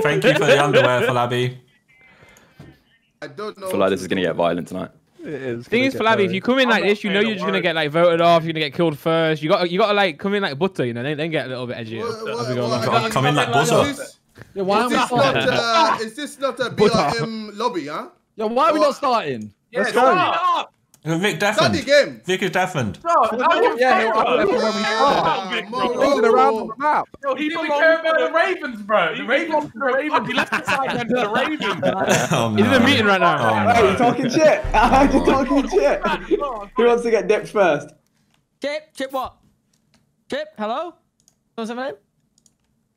Thank you for the underwear, Folabi. I don't know. I feel like this is gonna get violent tonight. It is. Thing is, Folabi, if you come in like this, you know you're just gonna get like voted off. You're gonna get killed first. You got you got to like come in like butter, you know. Then, then get a little bit edgy. What- as what- we go what- along. Come in like butter. buzzer. this, Yeah, why is am I this starting? not? Uh, is this not a BRM lobby? Huh? Yeah, why are we not starting? Let's go. Vic Start the game. Vic is deafened. Bro, I don't Yeah, care, no, bro. I- Bro, Vic, Mo- bro. Moving around the map. Bro, he Bro, didn't care about the Ravens, bro. The Ravens, the Ravens. He left the side went to the Ravens. Oh, He's in a meeting right now. Oh, Hey, no. you talking shit? you talking shit? Who wants to get dipped first? Chip, Chip, what? Chip, hello? What's your name?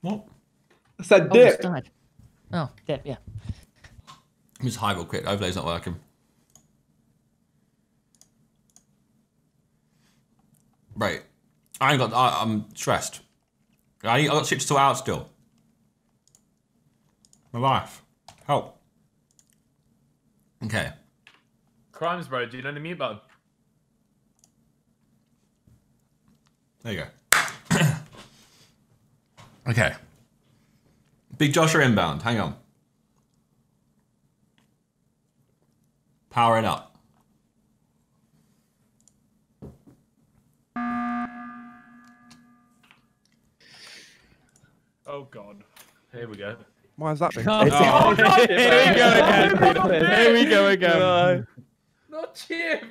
What? I said Oh, dip. it's died. Oh, Chip, yeah. Let me just hide real quick. Overlay's not working. Right. I ain't got. I, I'm stressed. I, I got shit to sort out still. My life. Help. Okay. Crimes, bro. Do you know the mute button? There you go. okay. Big Josh are inbound. Hang on. Powering up. Oh God. Here we go. Why is that big? Oh, here we go again. Here we go again. Not Chip.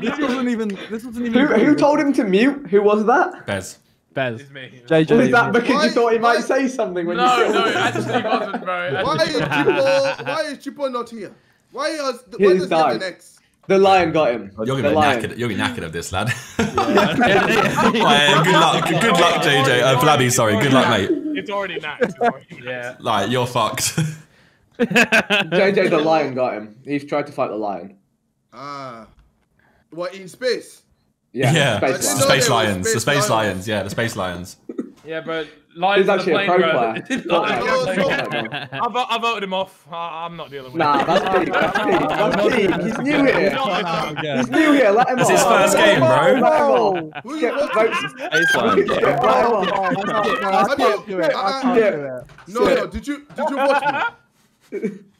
This wasn't even. This wasn't even. who told him to mute? Who was that? Bez. Bez. It's me. JJ. Was that because Why- you thought he why- might say something when No, you no, it actually wasn't, bro. Why is Chipo? Why is Chipo not here? Why is why He's does he have died. the next? The lion got him. You're gonna be lion. knackered. You're gonna be knackered of this, lad. Like, good luck. Good luck, JJ. Uh, Flabby, sorry. Good luck, mate. It's already next. yeah. Like, you're fucked. JJ the lion got him. He's tried to fight the lion. Ah, what in space? Yeah. yeah. Space I didn't lion. know Space lions. The space space lions. lions. Yeah, the space lions. Yeah, bro. He's Lions on the actually a pro bro. player. I, vo- I voted him off. I, I'm not dealing with Nah, it. that's Pete. That's Pete. That's Pete. He's new here. Not He's new here. Let him It's off. his first game, bro. Let him off. Who Get votes. Baseline game. Let him off. No, I can't do it. I can't do it. No, no. Did you did you watch me?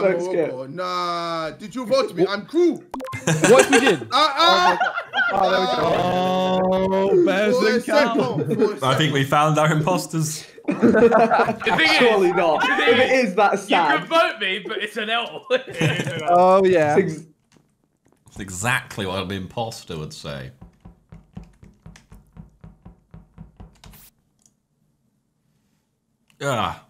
Don't oh, skip. oh, nah. Did you vote me? I'm crew. What if we did? Ah, ah. Oh, there we go. Oh, Bez For a and Cal. second, for a I second. think we found our imposters. The thing is, Surely not. the If thing it is that you sad. can vote me, but it's an L. It's an L. Oh yeah. it's ex- It's exactly what an imposter would say. Ah.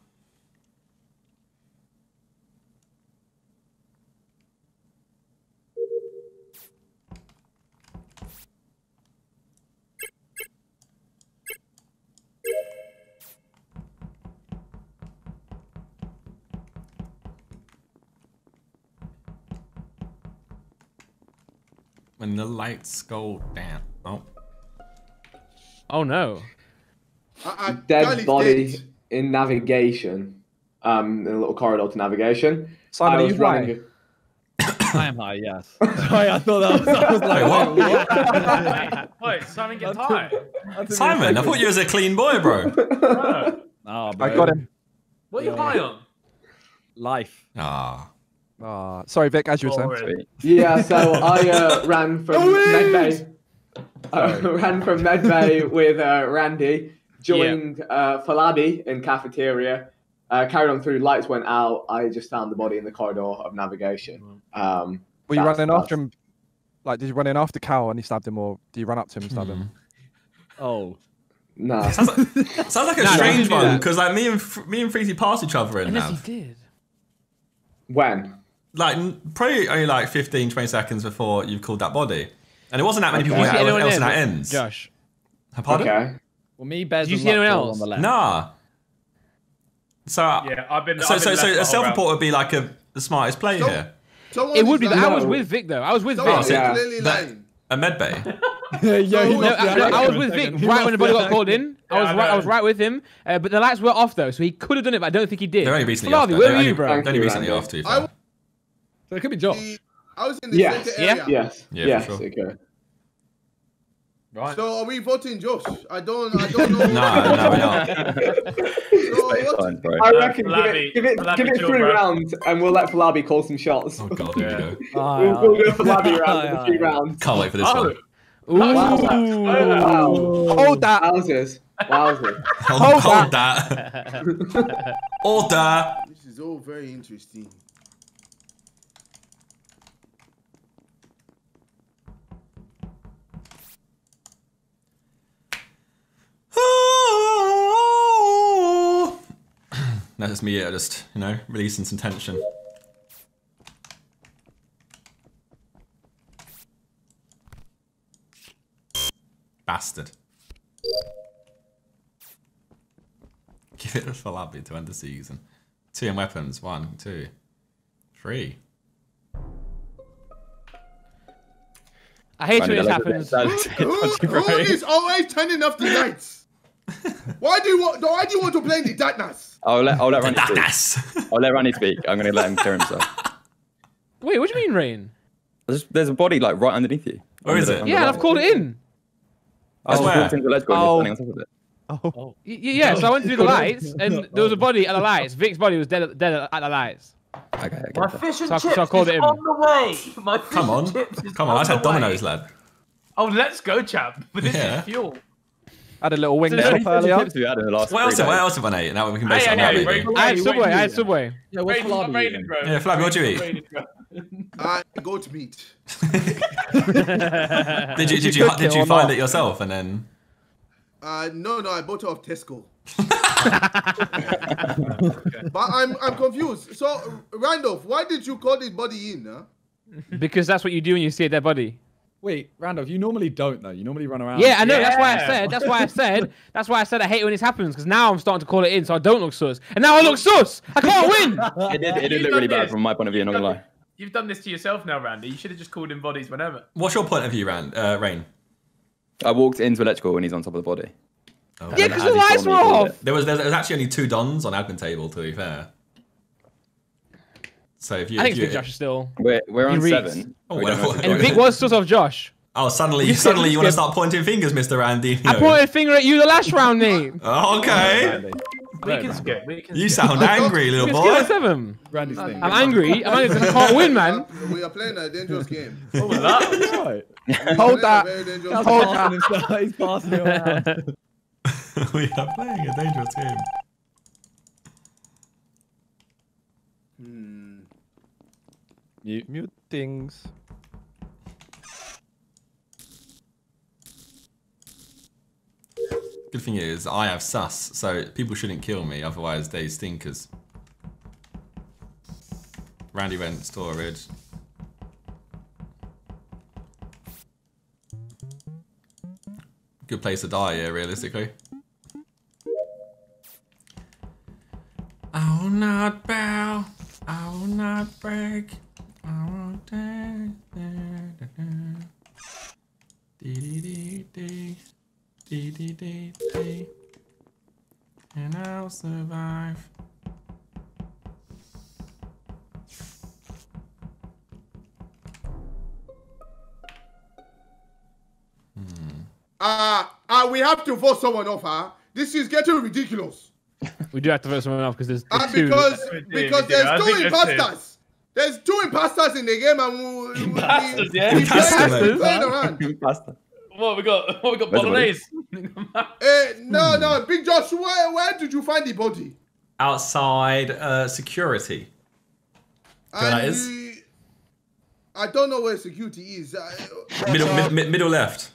When the lights go down. Oh. Oh no. Ah, ah, dead Kali's body dead. in navigation. Um, in a little corridor to navigation. Simon, I was you running? running. I am high, yes. Sorry, I thought that was, I was like, Wait, what? what? Wait, wait, Simon gets high. Simon, I thought you was a clean boy, bro. Bro, Oh, I got him. what are you high on? Life. Ah. Ah, sorry, Vic. As you were saying. Boring. Yeah, so I uh, ran from Medbay. I ran from Medbay with uh, Randy, joined uh, Folabi in cafeteria, uh, carried on through, lights went out. I just found the body in the corridor of navigation. Um, Were you That's- running after him? Like, did you run in after Cal and he stabbed him, or do you run up to him and stab him? Oh. nah. Sounds like, sounds like a Nah, strange one because like me and F- me and Freezy passed each other in Unless now. he did. When? Like probably only like 15, 20 seconds before you've called that body, and it wasn't that many people Okay. else, Did you see anyone else in in? that ends. Josh. Pardon? Okay. Well, me, Bez, Did you and see anyone Lux were all else? on the left. Nah. So Yeah, I've been. so I've so been so left a self whole report would be like a the smartest play So- here. Someone It is would be, but lying. I was with Vic though. I was with Someone Vic. is Yeah. clearly That- A med bay. yeah, yeah, So he who- No, I, be I- was with Vic right when the body got called in. I Yeah, was I right. I know. was right with him, uh, but the lights were off though, so he could have done it. But I don't think he did. They're only recently Flavi, off. though. where were you, bro? only recently Randy. off, to be I fair. So it could be Josh. The- I was in the Yes. center Yeah? area. Yes. Yeah, yes. sure. Okay. Right. So are we voting Josh? I don't. I don't know. No, no, we're not. So, Fine. I reckon give it, give it, Folabi give it three bro. rounds, and we'll let Folabi call some shots. Oh god, here we go. We'll, we'll go Folabi round in three rounds. Can't wait for this Oh, one. Ooh. Wow. Hold that. Wowzers. Wowzers. Hold, Hold hold that. Order. This is all very interesting. That's just me, yeah, just, you know, releasing some tension. Bastard. Give it a Folabi to end the season. Two in weapons. One, two, three. I hate when Randy, this that happens. Who, who is always turning off the lights? Why do you want? Why do you want to play the darkness? I'll let I'll let Randy speak. I'll let Randy speak. I'm gonna let him clear himself. Wait, what do you mean, Rain? There's, there's a body like right underneath you. Oh, where Under is the- it? Yeah, I've called it in. I was Where? walked into the ledge Oh. you're on top of it. Oh. oh, Y- y- yeah, so I went through the lights, and there was a body at the lights. Vic's body was dead, dead at the lights. Okay, okay. My fish and So I- chips so I called is it in. on the way. My fish Come on. and chips is Come on, I on said the way. Domino's, lad. Oh, let's go, champ. But this Yeah. is fuel. Had a little wing So shop the How many earlier. chips have you had in the last What else, three what else have I ate? Now we can Hey, base it hey, on that, hey, maybe. very I had Subway. I had. Subway. Yeah, what's Raiden, Raiden, eating? bro? Yeah, Flavio, what do you eat? I goat meat. Did you, did you, did you find it yourself and then? Uh, no, no, I bought it off Tesco. but I'm I'm confused. So Randolph, why did you call this body in? Huh? Because that's what you do when you see a dead body. Wait, Randolph, you normally don't though. You normally run around. Yeah, I know. That's why I said. That's why I said. That's why I said I hate when this happens. Because now I'm starting to call it in, so I don't look sus. And now I look sus. I can't win. It did, it did look done really bad from my point of view, not gonna lie. You've done this to yourself now, Randy. You should have just called in bodies whenever. What's your point of view, Rand, uh, Rain? I walked into electrical when he's on top of the body. Oh. Yeah, because the lights were me, he called off. There was there was actually only two dons on admin table, to be fair. So if you, I think if it's you Big Josh still. We're, we're on seven. Oh, We well, don't know And it's Vic was sus of Josh. oh suddenly You suddenly you want to start pointing fingers, Mr. Randy. I pointed a finger at you the last round, mate. Oh, okay, Randy. We can Randy. skip. We can you sound oh, angry, little Let's get boy. seven. Randy's thing. I'm angry. I'm angry because I can't win, man. We are playing a dangerous game. Oh, what was that? Hold Playing a that. very dangerous That's game. passing himself. He's passing it around. we are playing a dangerous game. Mute. Mute things. Good thing is I have sus, so people shouldn't kill me, otherwise they stinkers. Randy went storage. Good place to die, yeah, realistically. I will not bow. I will not break. And I'll survive. Uh, uh, we have to vote someone off, huh? This is getting ridiculous. We do have to vote someone off because there's, Uh, there's two. because We because there's two think there's two. impasters. There's two impasters in the game, and we, we, Impasters, we, yeah. we Impasters. playing, playing around. Pasta. What we got? What we got? Where's the? Bolognese. Eh, no, no, Big Josh, where, where did you find the body? Outside uh, security. Where And is? we- I don't know where security is. Uh, Middle, mid, mid, middle left.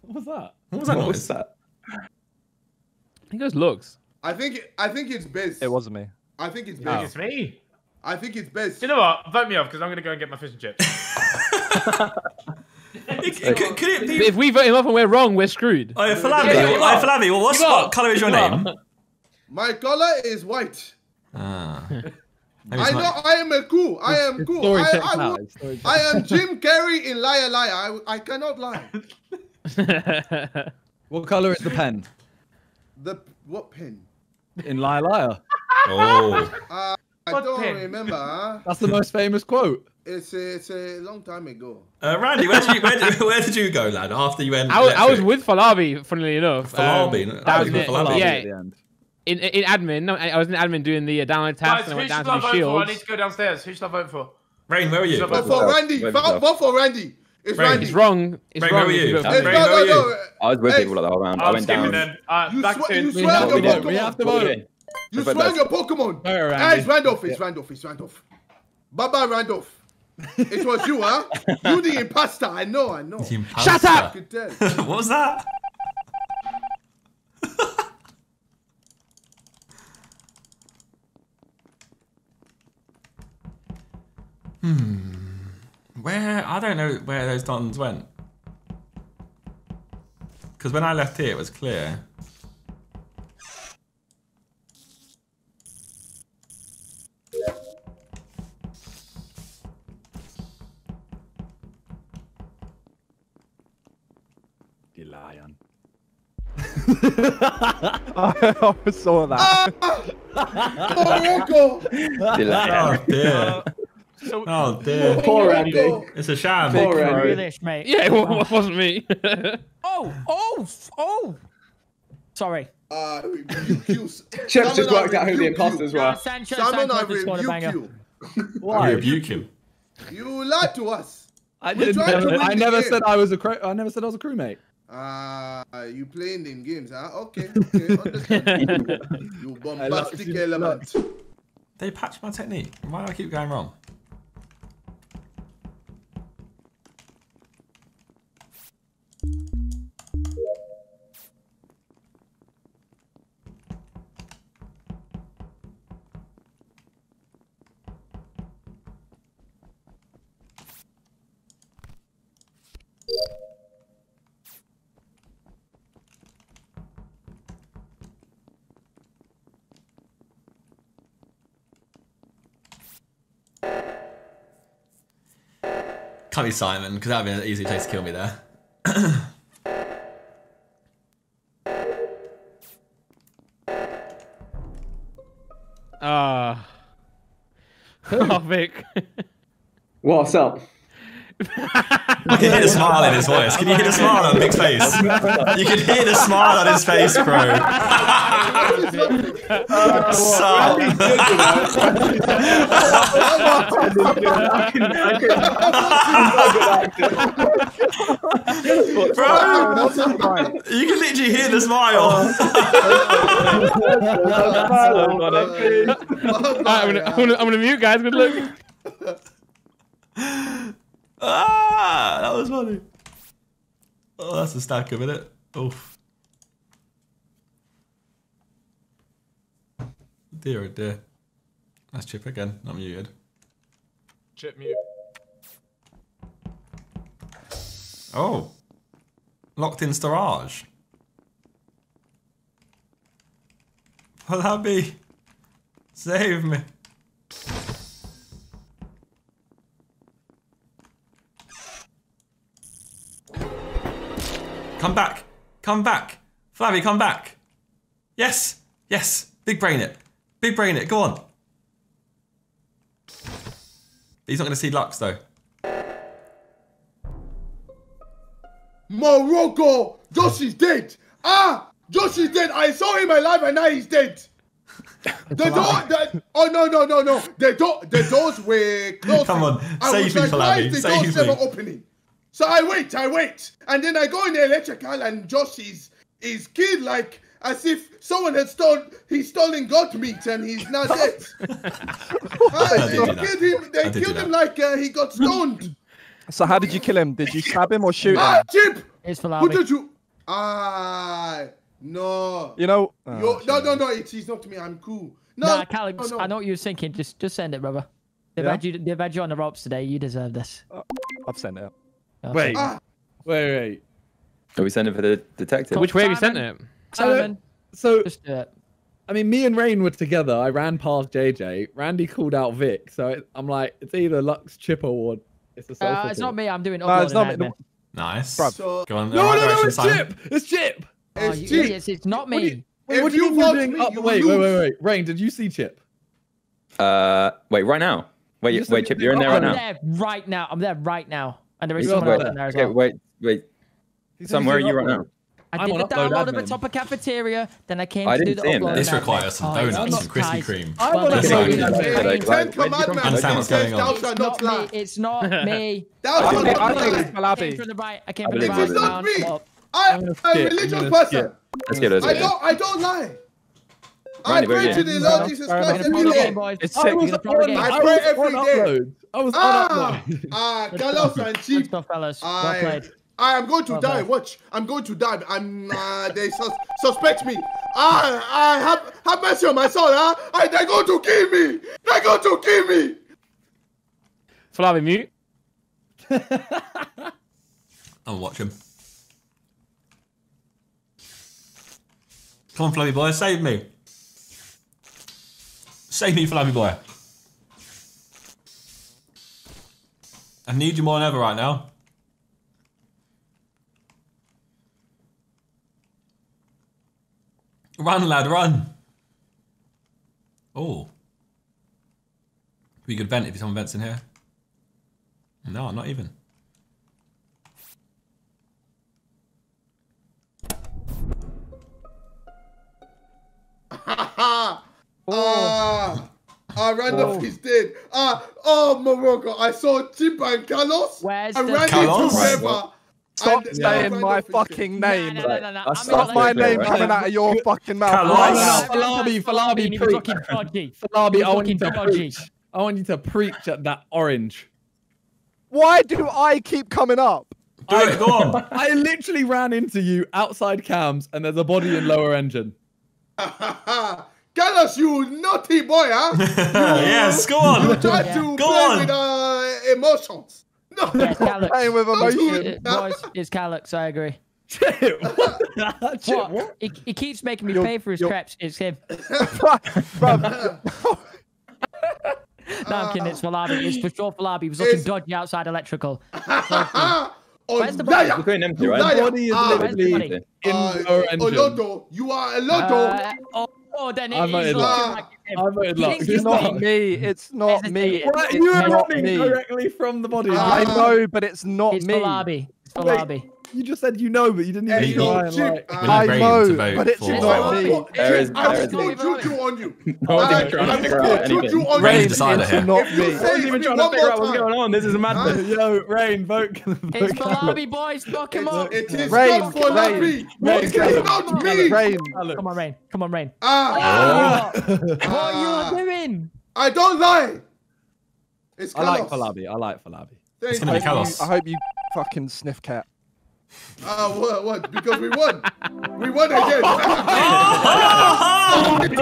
What was that? What was that What noise? was that? He goes looks. I think I think it's best. It wasn't me. I think it's I best. it's me. I think it's best. You know what? Vote me off because I'm gonna go and get my fish and chips. It- could, could it be? if we vote him off and we're wrong, we're screwed. Oh, Folabi, Yeah, you oh, are. Well, what's, You what colour is your name? My color is white. Ah. I know I am a cool. I am cool. Story I, checks I, would- I am Jim Carrey in Liar Liar. I, I cannot lie. What color is the pen? The what pen? In Liar Liar. Oh. Uh, I What don't pen? remember. Huh? That's the most famous quote. It's a, it's a long time ago. Uh, Randy, where did, you, where, did, where did you go, lad, after you ended, I was, I was with Folabi, funnily enough. Folabi, Um, that was Folabi, it. Folabi. Yeah, At the end. in in admin. No, I was in admin doing the uh, download task, Guys, and I who went should I down to vote the for? I shields. need to go downstairs. Who should I vote for? Rain, where are you? Shut Vote for Yourself. Randy. Vote Vote, for Randy. It's Randy. Randy. It's wrong. It's Ray, wrong. where are you? vote It's Ray, no, where are no, you? no. I was with Hey, people like the whole round. I I'm went skipping down. then. Uh, You, back sw- to you We swung have your to vote. We have to vote. Are you? You Vote swung best. your Pokemon. All right, Randy. it's Randolph. It's Randolph. It's Randolph. Bye bye, Randolph. it was you, huh? You the imposter. I know. I know. The Shut imposter. I up! could tell. what was that? hmm. Where I don't know where those dons went. Because when I left here, it was clear. I saw that. Morocco. Oh dear. So, Oh dear. Poor Randy. It's a sham. Poor Look Randy. mate. Yeah, it wa- wasn't me. Oh, oh, oh. Sorry. Uh, rebuke just worked out who the rebuke imposters you. were. Sancho, Simon, I Sancho just rebuke banger. you. I Why? rebuke him. You lied to us. I didn't. trying I never said I was a crew. I never said I was a crewmate. Ah, you playing them games, huh? Okay, okay, understand. you bombastic element. They patched my technique. Why do I keep going wrong? Can't be Simon, because that would be an easy place to kill me there. Ah. oh, Vic. What's up? I can hear the smile in his voice. Can you hear the smile on Big's face? You can hear the smile on his face, bro. Bro, you can literally hear the smile. I'm gonna mute, guys. Good luck. Funny. Oh, that's a stack of it. Oof. Dear, oh dear. That's Chip again, not muted. chip mute. Oh. Locked in storage. Will that be? Save me. Come back. Come back. Flavby, come back. Yes. Yes. Big brain it. Big brain it. Go on. He's not going to see Lux though. Morocco! Josh is dead! Ah! Josh is dead! I saw him alive and now he's dead! The door, the, oh no no no no! The door, the doors were closed. Come on, I save me, like, why Folabi, save me. never opening? So I wait, I wait, and then I go in the electrical, and Josh is is killed like as if someone had stolen he's stolen goat meat and he's not dead. I they do that. killed him. They I did do killed him that. like uh, he got stoned. So how did you kill him? Did you stab him or shoot him? ah, Chip! It's for Who did you? Ah, no. You know. Yo, Oh, no, shit. no, no, it's, it's not me. I'm cool. No, Nah, Callum, no, no. I know what you were thinking. Just, just send it, brother. They've Yeah? had you. They've had you on the ropes today. You deserve this. I've sent it. That's Wait. Ah, wait, wait. Are we sending for the detective? Which way have you sent Simon. it? Simon, So, just do it. I mean, me and Rain were together. I ran past JJ. Randy called out Vic. So it, I'm like, it's either Lux, Chip, or it's a self Uh, it's not me. I'm doing No, uploading. it's not me. Nice. So Go on. the No, right no, no, it's Simon. Chip. It's Chip. Oh, it's you Chip. idiots! It's not What do you- me. Wait, If what do you you mean you're doing? me, oh, you wait, wait, wait, wait. Rain, did you see Chip? Uh, wait, right now. Wait, You wait, Chip, you're in there right I'm now. there right now. I'm there right now, and there is someone else in there as Okay, well. wait, wait. He said Sam, he's where are you right now? I I'm did the upload download of the top of cafeteria, then I came I to do the see upload. This requires oh, some Oh, donuts, it's some Krispy. Kreme. I Well, wanna it's see not you. me. Okay, Hey, like, Ten Commandments. Understand It what's going on. It's not not me. lie. It's not me. Thou I shalt not think lie. I came from the right. I came from the believe right. it. It's not me. I I'm a religious person. skip. Let's get it. I Let's get it. don't. I don't lie. I pray very to the Lord Jesus Christ enough. every Pro day. game, boys. It's sick. gonna was pro on. I I pray was every on day. upload. I was on Ah, upload. ah, Good Carlos stuff. and Good Chief. stuff, fellas. Well I, played. I am going to Well die. played. Watch, I'm going to die. I'm. Uh, they sus- suspect me. I, I have have mercy on my soul. Huh? I, they're going to kill me. They're going to kill me. Flavi, mute. I'll watch him. Come on, Flabby boy, save me. Save me, Flabby boy. I need you more than ever right now. Run, lad, run. Oh. We could vent if someone vents in here. No, not even. Ah, ah, ah, Randolph is dead. Ah, oh, Morocco. I saw Chip and Carlos. Where's and the- Randy Carlos? together. Stop And saying now my fucking name. No, no, no, no. That's- Stop in my a- Right. name coming out of your fucking mouth Carlos. right No. Folabi, Folabi, He was fucking preach. dodgy. Folabi, I want you to preach. I want you to preach at that orange. Why do I keep coming up? Do it, go on. I literally ran into you outside cams, and there's a body in lower engine. Carlos, you naughty boy, huh? yes, go You on. tried Yeah. to Go play on. with uh, emotions. No. Yes, Callux. Playing with Don't do emotion. it. Uh, Boys, it's Callux, I agree. Chip, what? the- Chip, What? what? He, he keeps making me You're- pay for his you're- crepes. It's him. Bruv, No, I'm kidding. It's Folabi. It's for sure Folabi. He was looking It's- dodgy outside electrical. oh, Where's the body? liar. Between them two, You right? liar. Body is Ah, Where's the literally body? in uh, lower engine. Olodo, you are a Lodo. Uh, oh, oh, then it I is voted looking like it's. I voted He Lux. thinks It's not me. It's not me. Hesitate. It's You were not running me. directly from the body. I ah. know, but it's not It's me. Folabi. It's Wait. Folabi. You just said you know, but you didn't even you try and like. uh, I know, but it's for- not me. There is- I there is- will put juju on you. I wasn't I- even trying to figure out anything. on Rain you. Rain, decided it's here. not If you me. say wasn't even trying to figure out what's going on. This is madness. Yo, Rain, vote. vote It's Carlos. Folabi, boys. Fuck him up. It is Rain, not for Rain, Lappy. It Rain. not me. Rain. Come on, Rain. Come on, Rain. Ah, What are you doing? I don't lie. It's I like Folabi. I like Folabi. It's gonna be you. I hope you fucking sniff cat. Ah, what, what? Because we won. We won again. He's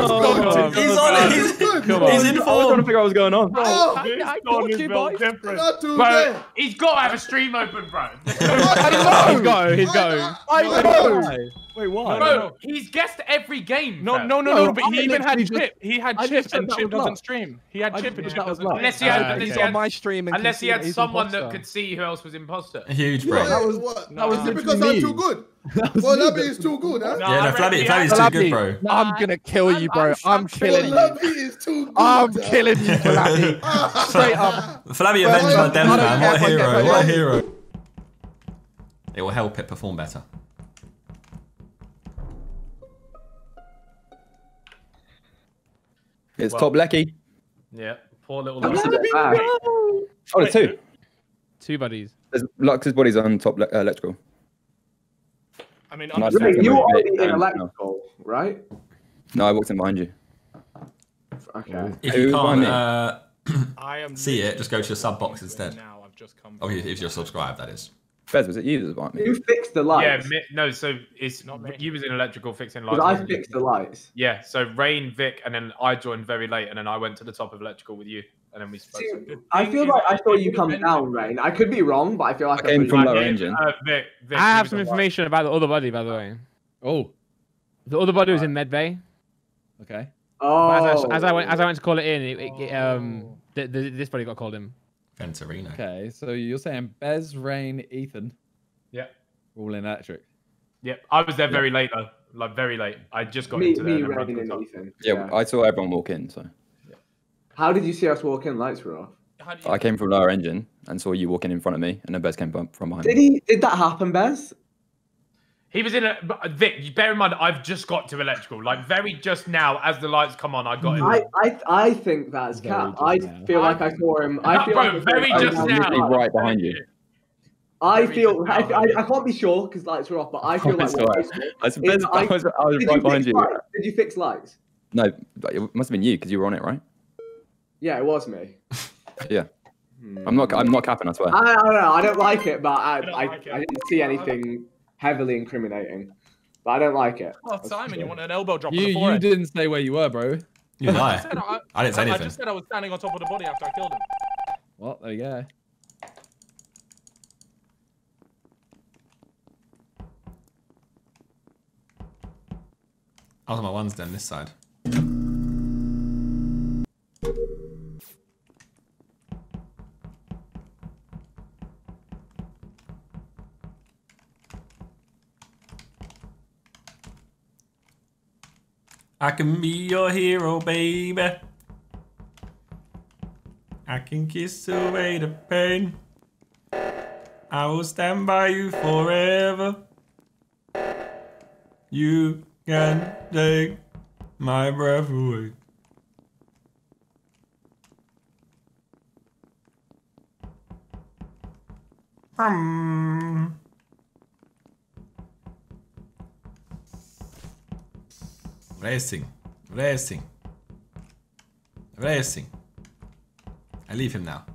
on it. He's, Good. Come I he's was on. trying to figure out what's going on. Oh, I, I This told one is you, boys. different. Bro, he's got to have a stream open, bro. He's go. He's go. I know. Wait, why? Bro, he's guessed every game. No, fam. no, no, No, no, but I he even had just- Chip. He had I Chip and that Chip doesn't luck. stream. He had I Chip and Chip doesn't luck. Unless he had, unless okay. he on had, my stream and unless he had someone imposter. that could see who else was imposter. Huge What? that was- what? that was Is it literally because I'm too good? Well, me Lappy that- is too good, huh? Yeah, no, I Flabby, Flabby's too good, bro. I'm gonna kill you, bro. I'm- I'm I'm killing you. Lappy is too good. I'm killing you, Folabi. Straight up. Flabby Well, avenged I my don't- death, I don't man. What if a I get hero. What a hero. It will help it perform better. It's Well- top Lecky. Yeah, poor little. That's Lux. a bit bad. Oh, there's two. Two buddies. There's Lux's body's on top le- uh, electrical. I mean, I'm Wait, you were Wait, already in um, electrical, right? No, I walked in behind you. Okay. If you behind can't uh, I am see it, just go to your sub box instead. Now I've just come. Oh, if if you're subscribed, that is. Fez, was it you that was me? You fixed the Yeah, lights. mi- no. So it's Not me. you was in electrical fixing lights. I fixed the lights. Yeah, so Rain, Vic, and then I joined very late, and then I went to the top of electrical with you, and then we spoke. See, I feel like I saw you come down, Rain. I could be wrong, but I feel like I came saw from you- lower engine. Uh, Vic, Vic, I have some on right. information about the other body, by the way. Oh, The other body was in Medbay. okay. Oh. As I, as I went, as I went to call it in, it, it, it, um, the, the, this body got called in. Venturino. Okay, so you're saying Bez, Rain, Ethan, Yeah, all in that electric. yeah. I was there very late though, like very late. I just got me, into there. me, and Rain, and. Ethan. Yeah, I saw everyone walk in, so Yeah. How did you see us walk in? Lights were off. You- I came from lower engine and saw you walking in front of me, and then Bez came from from behind Did he? Did that happen, Bez? He was in a uh, Vic. Bear in mind, I've just got to electrical. Like very just now, as the lights come on, I got in. I, I, I think that's Cap. I now. feel like I saw him. I feel Bro, like I saw very him just now. the Literally line. right behind you. I Very feel. I. I, I can't be sure because lights were off, but I feel like It's what I alright. I was, I was, I was right you behind you. lights? Did you fix lights? No, but it must have been you because you were on it, right? Yeah, it was me. Yeah. I'm not. I'm hmm. not capping. I swear. I, I don't know. I don't like it, but I, don't I, like it. I didn't see anything heavily incriminating. But I don't like it. Oh, Simon, you want an elbow drop on You the you didn't say where you were, bro. You I, lie. said I, I didn't say anything. I anything. just said I was standing on top of the body after I killed him. Well, there you go. I was on my ones then this side. I can be your hero, baby. I can kiss away the pain. I will stand by you forever. You can take my breath away. Um. Racing, racing, racing. I leave him now.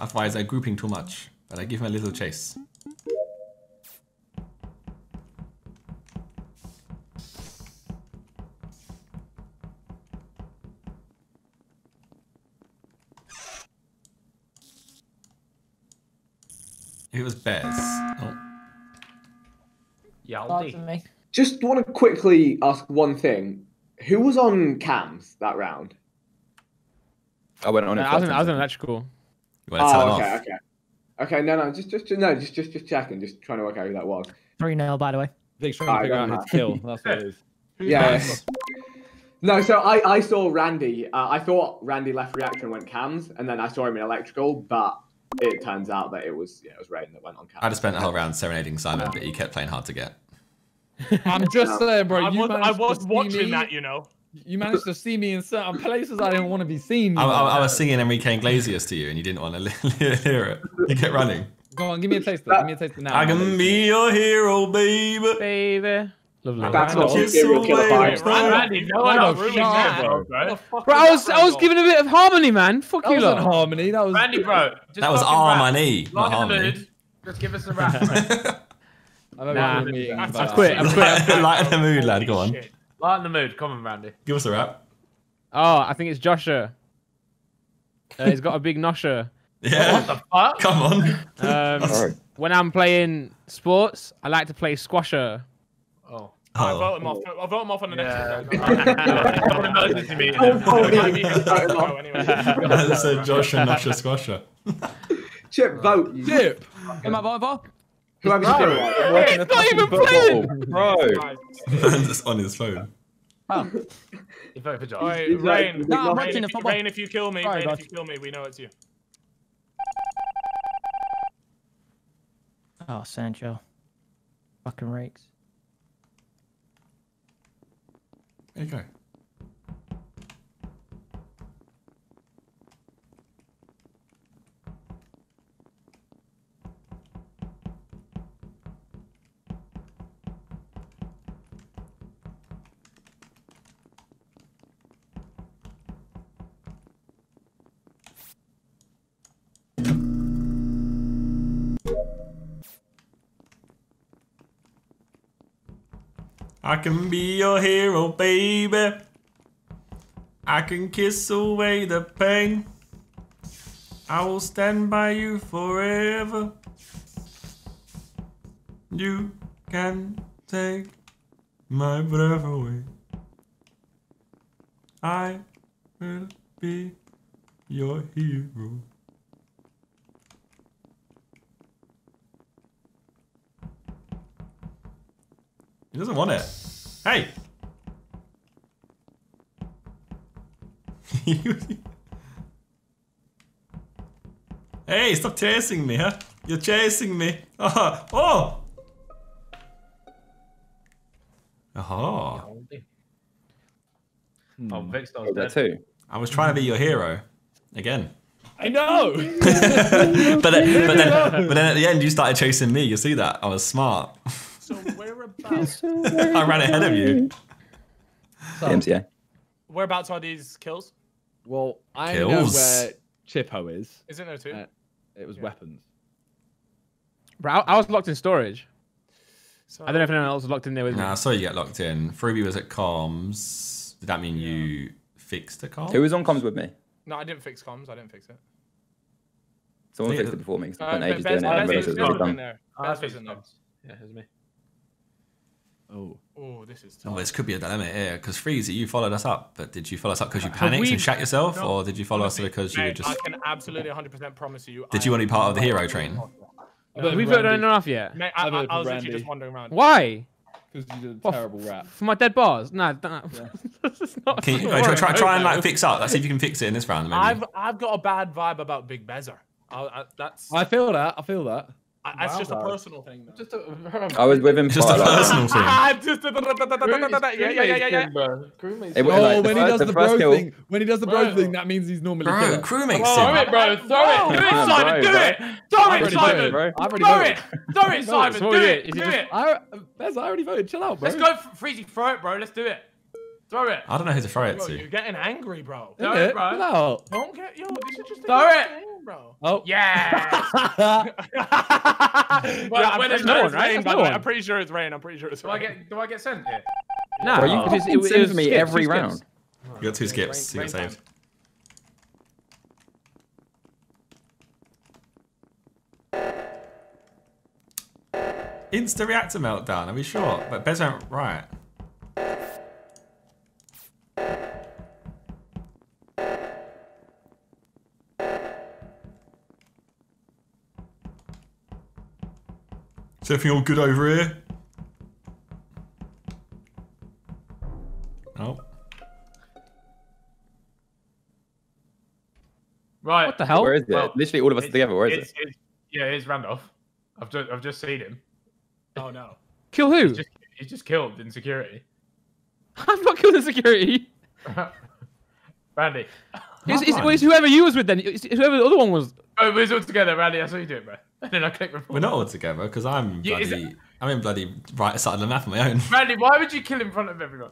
Otherwise, I'm grouping too much, but I give him a little chase. It was Bez. Oh. Yeah, Talk to me. Just want to quickly ask one thing. Who was on cams that round? I went on it. I was, first in, I was in electrical. You want to tell Oh, okay, off? okay. Okay, no, no, just, just, no, just, just, just checking, just trying to work out who that was. 3 0, by the way. Big trying to figure out Alright, who to kill. That's what it is. Yeah. No, so I, I saw Randy. Uh, I thought Randy left reactor and went cams, and then I saw him in electrical, but it turns out that it was yeah, it was Rain that went on cams. I just spent the whole round serenading Simon, but he kept playing hard to get. I'm just saying, bro. I you was, I managed to was see watching me- that, you know. You managed to see me in certain places I didn't want to be seen. I. I, I was singing Enrique Iglesias to you, and you didn't want to hear it. You kept running. Go on, give me a taste. Give me a taste now. I can be your hero, baby. Baby. Lovely. That's not Kiss serial killer away vibes. Randy, no one Why else the really there, bro. bro. Bro, I was I was giving a bit of harmony, man. Fuck That you, wasn't lot. harmony. That was. Randy, bro. Just That was harmony, not harmony. mood. Just give us a rap. I've ever Nah. been in a meeting, I but- quit. I quit. I quit. Lighten the mood, lad. Go on. Shit. Lighten the mood. Come on, Randy. Give us a rap. Oh, I think it's Joshua. Uh, he's got a big nosher. Yeah. The fuck. Come on. Um, Sorry. when I'm playing sports, I like to play squasher. Oh. I Oh. vote him off. I vote him off on the Yeah. next one. Emergency meeting. Might yeah. be- oh, anyway. I said Josh and Nasha Squasher. Chip, vote. Chip. Am I voting for? Whoever you feel like. Watching a It's not fucking even playing. bro. Just on his phone. Oh, You vote for Josh. Alright, He's like- Rain, he's No, I'm Rain, watching if you. Rain, if you kill me, Sorry, Rain, guys. if you kill me, we know it's you. oh, Sancho. Fucking rakes. There you go. I can be your hero, baby. I can kiss away the pain. I will stand by you forever. You can take my breath away. I will be your hero. He doesn't want it. Hey! hey, stop chasing me, huh? You're chasing me. Oh, oh! Aha. Hmm. Oh, Vic's not oh, Is that dead. two? I was trying to be your hero again. I know. but then, but then, but then at the end, you started chasing me. You see that? I was smart. So whereabouts? I ran ahead of you. So, DMCA. Whereabouts are these kills? well, I know where Chippo is. Isn't there two? Uh, it was Yeah. weapons. Bro, I, I was locked in storage. so, I don't know if anyone else was locked in there with me. Nah, I saw you get locked in. Fruby was at comms. Did that mean you fixed the comms? Who was on comms with me? No, I didn't fix comms. I didn't fix it. Someone Yeah. fixed it before me. 'cause I Uh, spent ages Bez- doing it. I Bez realised was it was really in there. Oh, Bez was in there. comms. Yeah, it was me. Oh. Oh, this is Oh, this could be a dilemma here because Freezy, you followed us up, but did you follow us up because you panicked we- and shat yourself, No, or did you follow us honestly, because you were just? I can absolutely 100% promise you. Did I you want to be part of the hero train? Have we voted on enough yet? Mate, I, I I, voted I for was literally Randy. just wandering around. Why? Because you did a terrible f- rap. For my dead bars? Nah, nah. That's not- Can you, oh, try, try, try and like fix up. Let's see if you can fix it in this round. Maybe. I've I've got a bad vibe about Big Bezer. I, I, that's I feel that. I feel that. I, that's just a personal thing. Though. Just a, I was with him just a personal thing. Ah, just yeah, yeah, yeah, yeah, yeah. bro. Crewmate's It Oh, like when he first- does the the bro kill- thing, when he does the bro Bro. thing, that means he's normally Bro, killer. crewmate Oh, Throw it, bro. Throw Do it. it, Bro, Simon. Do it. Throw it, Simon. I've already Throw voted. it. Throw it, Simon. Do it. it? Is it Do it. Bez, I already voted. Chill out, bro. Let's go, Freezy. Throw it, bro. Let's do it. Throw it. I don't know who to throw it Bro, you're getting angry, bro. Throw it, it? bro. Chill out. Don't get yo. This is just a Throw it. game, bro. Oh. Yes. yeah, Well, I'm when it's no one, right? rain, It's no one. I'm pretty sure it's rain. I'm pretty sure it's Do I get? Do I get sent here? Nah, Bro, you it was- fucking it it send was me skips, every round. You got two skips. You Rain- got rain saved. Insta reactor meltdown. Are we sure? But Bez went right. Is everything all good over here? Oh. Right. What the hell? Where is it? Well, Literally all of us together. Where is it's, it? It's, yeah, it's Randolph. I've just, I've just seen him. Oh no. Kill who? He's just, he's just killed in security. I'm not killing security. Randy. It's, it's, well, it's whoever you was with then. It's whoever the other one was. Oh, we're all together, Randy. That's what you do it, bro. And then I click report. We're not all together because I'm Yeah, is bloody. I'm in bloody right side of the map on my own. Randy, why would you kill in front of everyone?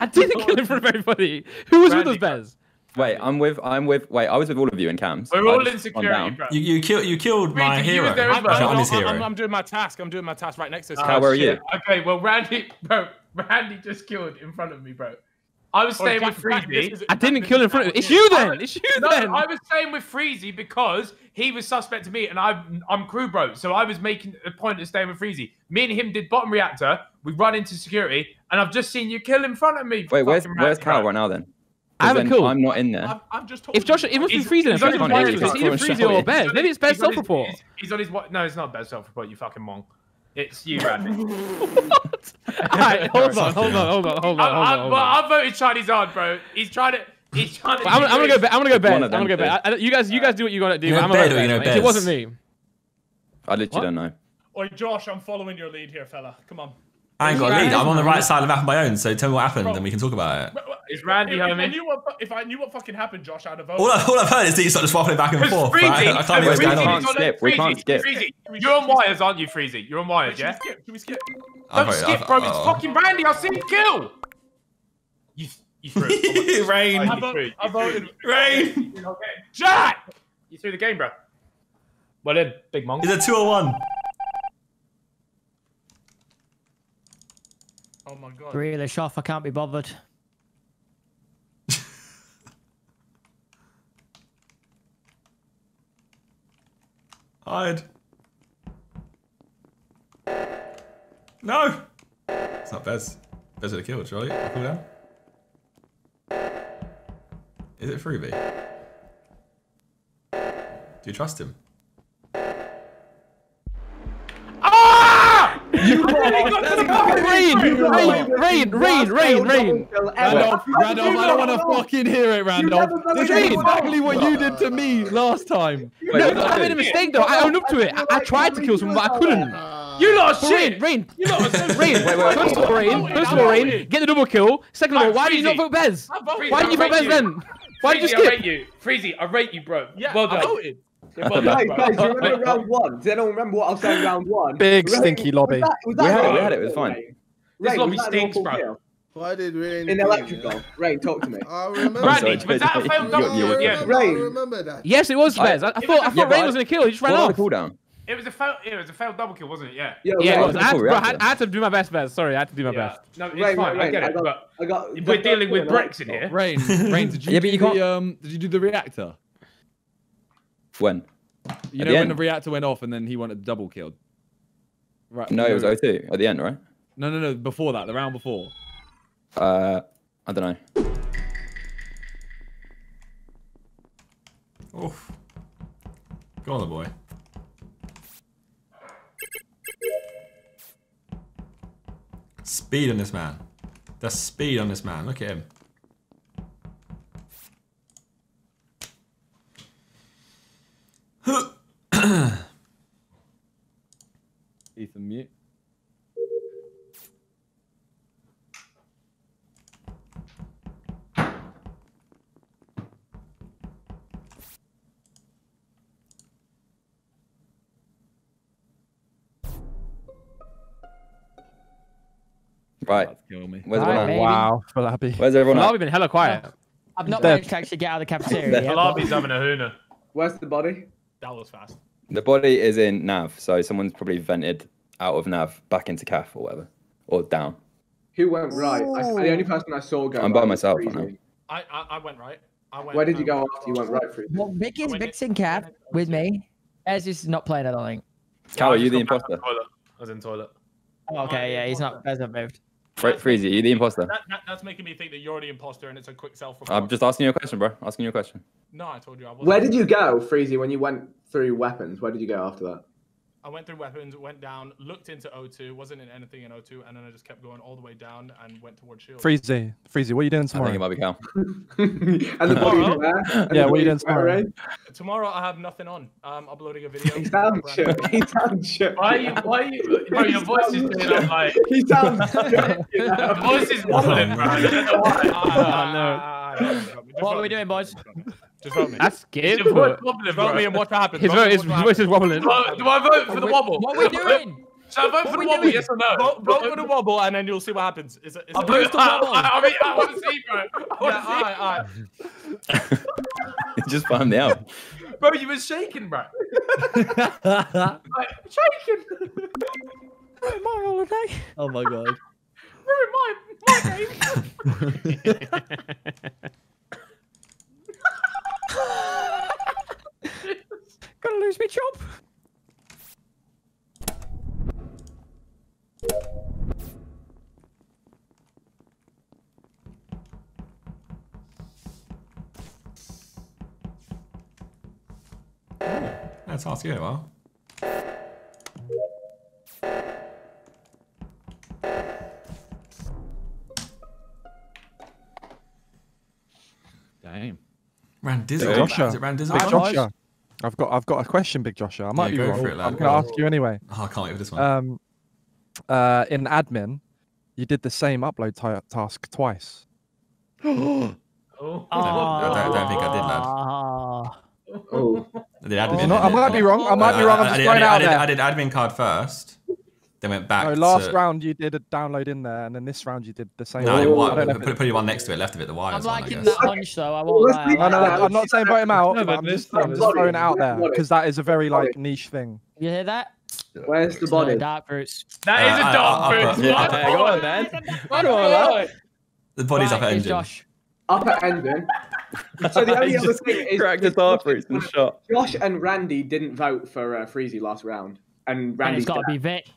I didn't kill in front of everybody. Who was Randy, with us, Bez? Wait, I'm with. I'm with. Wait, I was with all of you in cams. We're I all in security, bro. You you killed you killed my you hero. was there as I'm, well. I'm, I'm, his hero. I'm, I'm doing my task. I'm doing my task right next to this. Oh, Cal, where are shit. you? Okay, well, Randy, bro, Randy just killed in front of me, bro. I was Oh, staying with Jack, Freezy. I didn't kill in this front of. It's you then. It's you No, then. I was staying with Freezy because he was suspect to me, and I'm I'm crew bro, so I was making a point of staying with Freezy. Me and him did bottom reactor. We run into security, and I've just seen you kill in front of me. Wait, where's fucking where's Randy, Cal bro. right now then? 'Cause I haven't then killed. I'm not in there. I'm, I've just told If Josh, you. it must be He's- freezing. he's If on it's his not way. It's either He's freezing or his- Bez. Maybe it's Bez He's self-report. He's, he's on his what? No, it's not Bez self-report. You fucking mong. It's you, Randy. Alright, hold on, hold on, hold on, hold on, I, hold I, on. hold well, on. I voted Chinese on, bro. He's trying to. He's trying to. I'm, I'm gonna go. Be- I'm gonna go bed. One I'm gonna go bed. I, I, you guys, you guys do what you gotta do. You know I'm gonna bed go or you bed. know It wasn't me. I literally What? don't know. Oi, Josh, I'm following your lead here, fella. Come on. I ain't got a lead. I'm on the right side of the map on my own. So tell me what happened, Bro. and we can talk about it. Is Randy if, if I knew what if I knew what fucking happened, Josh, I'd have voted. All, I, all I've heard is that you started swapping it back and Because forth. but I, Freezy, I can't hear what's Freezy going on. can't is on skip, we can't Freezy, skip. Freezy, you're on wires, aren't you, Freezy? You're on Wait, wires, should yeah? we skip? Should we skip? Don't voted- skip, I've- It's oh. fucking Randy. I've seen him kill. You, you threw it. Rain. I, You vo- threw it. I voted. Rain. Jack! You threw the game, bro. Well then, big monk. Is it two or one? Oh my god. Really, Shoff, I can't be bothered. Hide. No. It's not Bez. Bez would have killed, surely. I'll cool down. Is it Freebie? Do you trust him? Rain, rain, rain, rain, rain, rain. Randolph, Randolph, I don't want to fucking hear it, Randolph. This is Rain. exactly what you did to me last time. No, I I made a mistake though. I owned up to it. I, I tried to kill someone, but I couldn't. You lot are But shit. Rain, Rain, You lot are so Rain. shit. First of all, Rain. First of all, Rain. Get the double kill. Second of all, why did you not vote Bez? Why did you I vote Bez rate then? Why did you Freezy, I skip? rate you. Freezy, I rate you, bro. Yeah, well I done. voted. Well Guys, guys, do you remember round one? Does anyone remember what I was saying round one? Big Rain- stinky lobby. Was that, was We had it, we had it, it was awful fine. Rain? This Rain, lobby was that an stinks, awful bro. kill? Why did Rain? In kill electrical. me? Rain, talk to me. I remember. Brandy, Sorry, was that a failed you- double you- kill you- I remember, Rain. I remember that. Yes, it was I- Bez. I, I thought was I a- thought Yeah, Rain was gonna kill. He just ran off. the cooldown? It was a failed. It was a failed double kill, wasn't it? Yeah. Yeah. Yeah, it was. I had, to, bro, I, had. I had to do my best, Bez. Sorry, I had to do my Yeah. best. No, it's Rain, fine. Rain, I get I it. got- But I got. we're dealing with an bricks in here. Rain, Rain, did you Yeah, but you the can't- um? Did you do the reactor? When? You At know the when the reactor went off and then he wanted double killed. Right. No, it was know- 02 at the end, right? No, no, no. Before that, the round before. Uh, I don't know. Oof. Go on, the boy. Speed on this man. The speed on this man. Look at him. Ethan mute. Right. That's kill me. Where's everyone baby. at? Wow, Folabi. Where's everyone Well, at? we've been hella quiet. I've not Dead. managed to actually get out of the cafeteria yet. but- Lobby's having a hooner. Where's the body? That was fast. The body is in Nav, so someone's probably vented out of Nav back into Calf or whatever. Or down. Who went right? I, the only person I saw go. I'm by right myself right I, I, I went right. I went. Where did you um, go after you went right through? Well, Vic is went Vic's in- in cap with me. As is not playing, I don't think. Cal, I are you the got back imposter? toilet. I was in toilet. Oh, okay, yeah, he's not. Hasn't moved. Fre- Freezy, are you the imposter? That, that, that's making me think that you're the imposter and it's a quick self I'm just asking you a question, bro. Asking you a question. No, I told you I wasn't. Where did you go, Freezy, when you went through weapons? Where did you go after that? I went through weapons, went down, looked into O2, wasn't in anything in O2, and then I just kept going all the way down and went towards shield. Freezy, Freezy, what are you doing tomorrow? I think it might be Cal. and the body Tomorrow? And Yeah, the what are you doing tomorrow? Ray? Tomorrow I have nothing on. I'm uploading a video. He sounds Brand- shit. He sounds shit. Why are you? Why are you? Bro, your voice is doing up like. He sounds shit. you Your voice is wobbling, bro. I don't know why. Ah, ah, just vote What are we doing, boys? Just vote me. That's scared. Your voice but wobbling, Just vote me bro. and watch what happens. His Vote me voice, his voice is wobbling. Do I, do I vote for the wobble? What are we doing? Should I vote for the wobble? doing? Yes or no? Vote, vote for the wobble and then you'll see what happens. Is it, is I'll it, vote yeah, I, I, I mean, I want to see, bro. I want to alright, alright. Just found me out. Bro, you were shaking, bro. Like, shaking. Ruin my holiday. Oh my god. Ruin my, my game. Gonna lose my job. That's hard to get well. Damn. Ran Big Dizzle. Is it Ran Dizzle? Big Alright, Joshua. I've got I've got a question, Big Joshua. I might Yeah, be go wrong. for it, lad, I'm gonna ask you anyway. Oh, I can't wait for this one. Um, uh, in admin, you did the same upload ta- task twice. Oh. I don't- I don't think I did, lad. Oh, I did admin. Is not? I might be wrong. I might be wrong. I'm I just did- throwing I out did, there. I did admin card first, then went back. No, last to, round you did a download in there, and then this round you did the same. No, I did one. I don't know Put, if put, put one next to it, left of it, the I'm wires one, liking that hunch though. I won't Let's lie. I No, no, that. I'm not saying vote him out. No, but but I'm just, I'm just throwing it out there because that is a very like niche thing. You hear that? where's the It's not body? Dark fruits. That is Uh, a dark uh, uh, fruit. yeah, What? go on, man. What? Go on, lad. The body's up at it's engine. Josh. Upper ending. So the only other thing is cracked the dark fruits and shot. Josh and Randy didn't vote for uh, Freezy last round, and and it's got to be Vic.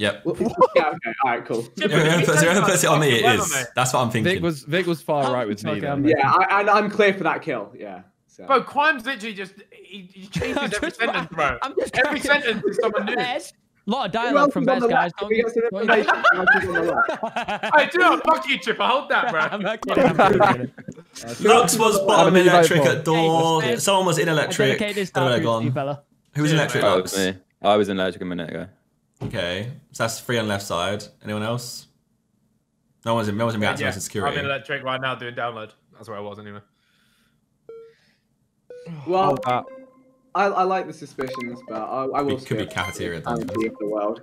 Yep. yeah, okay, all right, cool. If whoever puts, whoever puts it on me, it Clever, That's what I'm thinking. Vic was Vic was far right with me. okay, then. Yeah, I, and I'm clear for that kill. Yeah. So. Bro, Quime's literally just he, he changes every Just- sentence, bro. I'm just Every cracking- sentence is someone new. Bez, lot of dialogue from is Bez, guys. Don't get some information. Who else is on the left? I do not fuck you, Chipper. Hold that, bro. I'm not kidding. I'm kidding. Lux was bottom many you vote electric at door. Someone was in I electric. dedicate this Don't know dark where fruits to you, fella. Who was Yeah, electric? That Lux? was me. I was in Logic a minute ago. Okay, so that's three on left side. Anyone else? No one's in. No one's in reactor Yeah, yeah, security. I'm in electric right now doing download. That's where I was anyway. Well, Uh, I, I like the suspicions, but I, I will. It could be cafeteria. the reality of the world.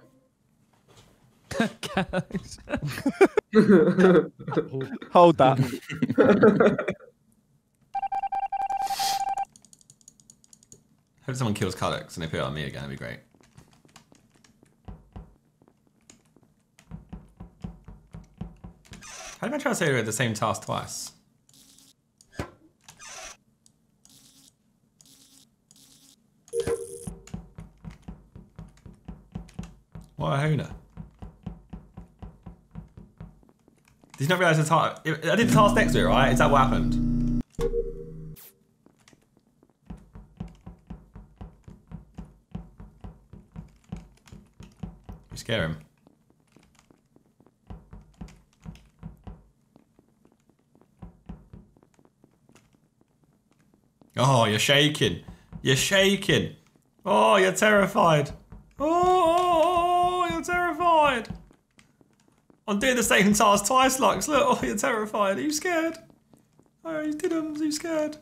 Hold that. Hope someone kills Callux and they put it on me again. That'd be great. How did I try to say the same task twice? What a hooner. Did you not realise the task? I did the task next to it, right? Is that what happened? You scare him. Oh, you're shaking. You're shaking. Oh, you're terrified. Oh, oh, you're terrified. I'm doing the same task twice, Lux. Look, oh, you're terrified. Are you scared? Oh, you did them. Are you scared?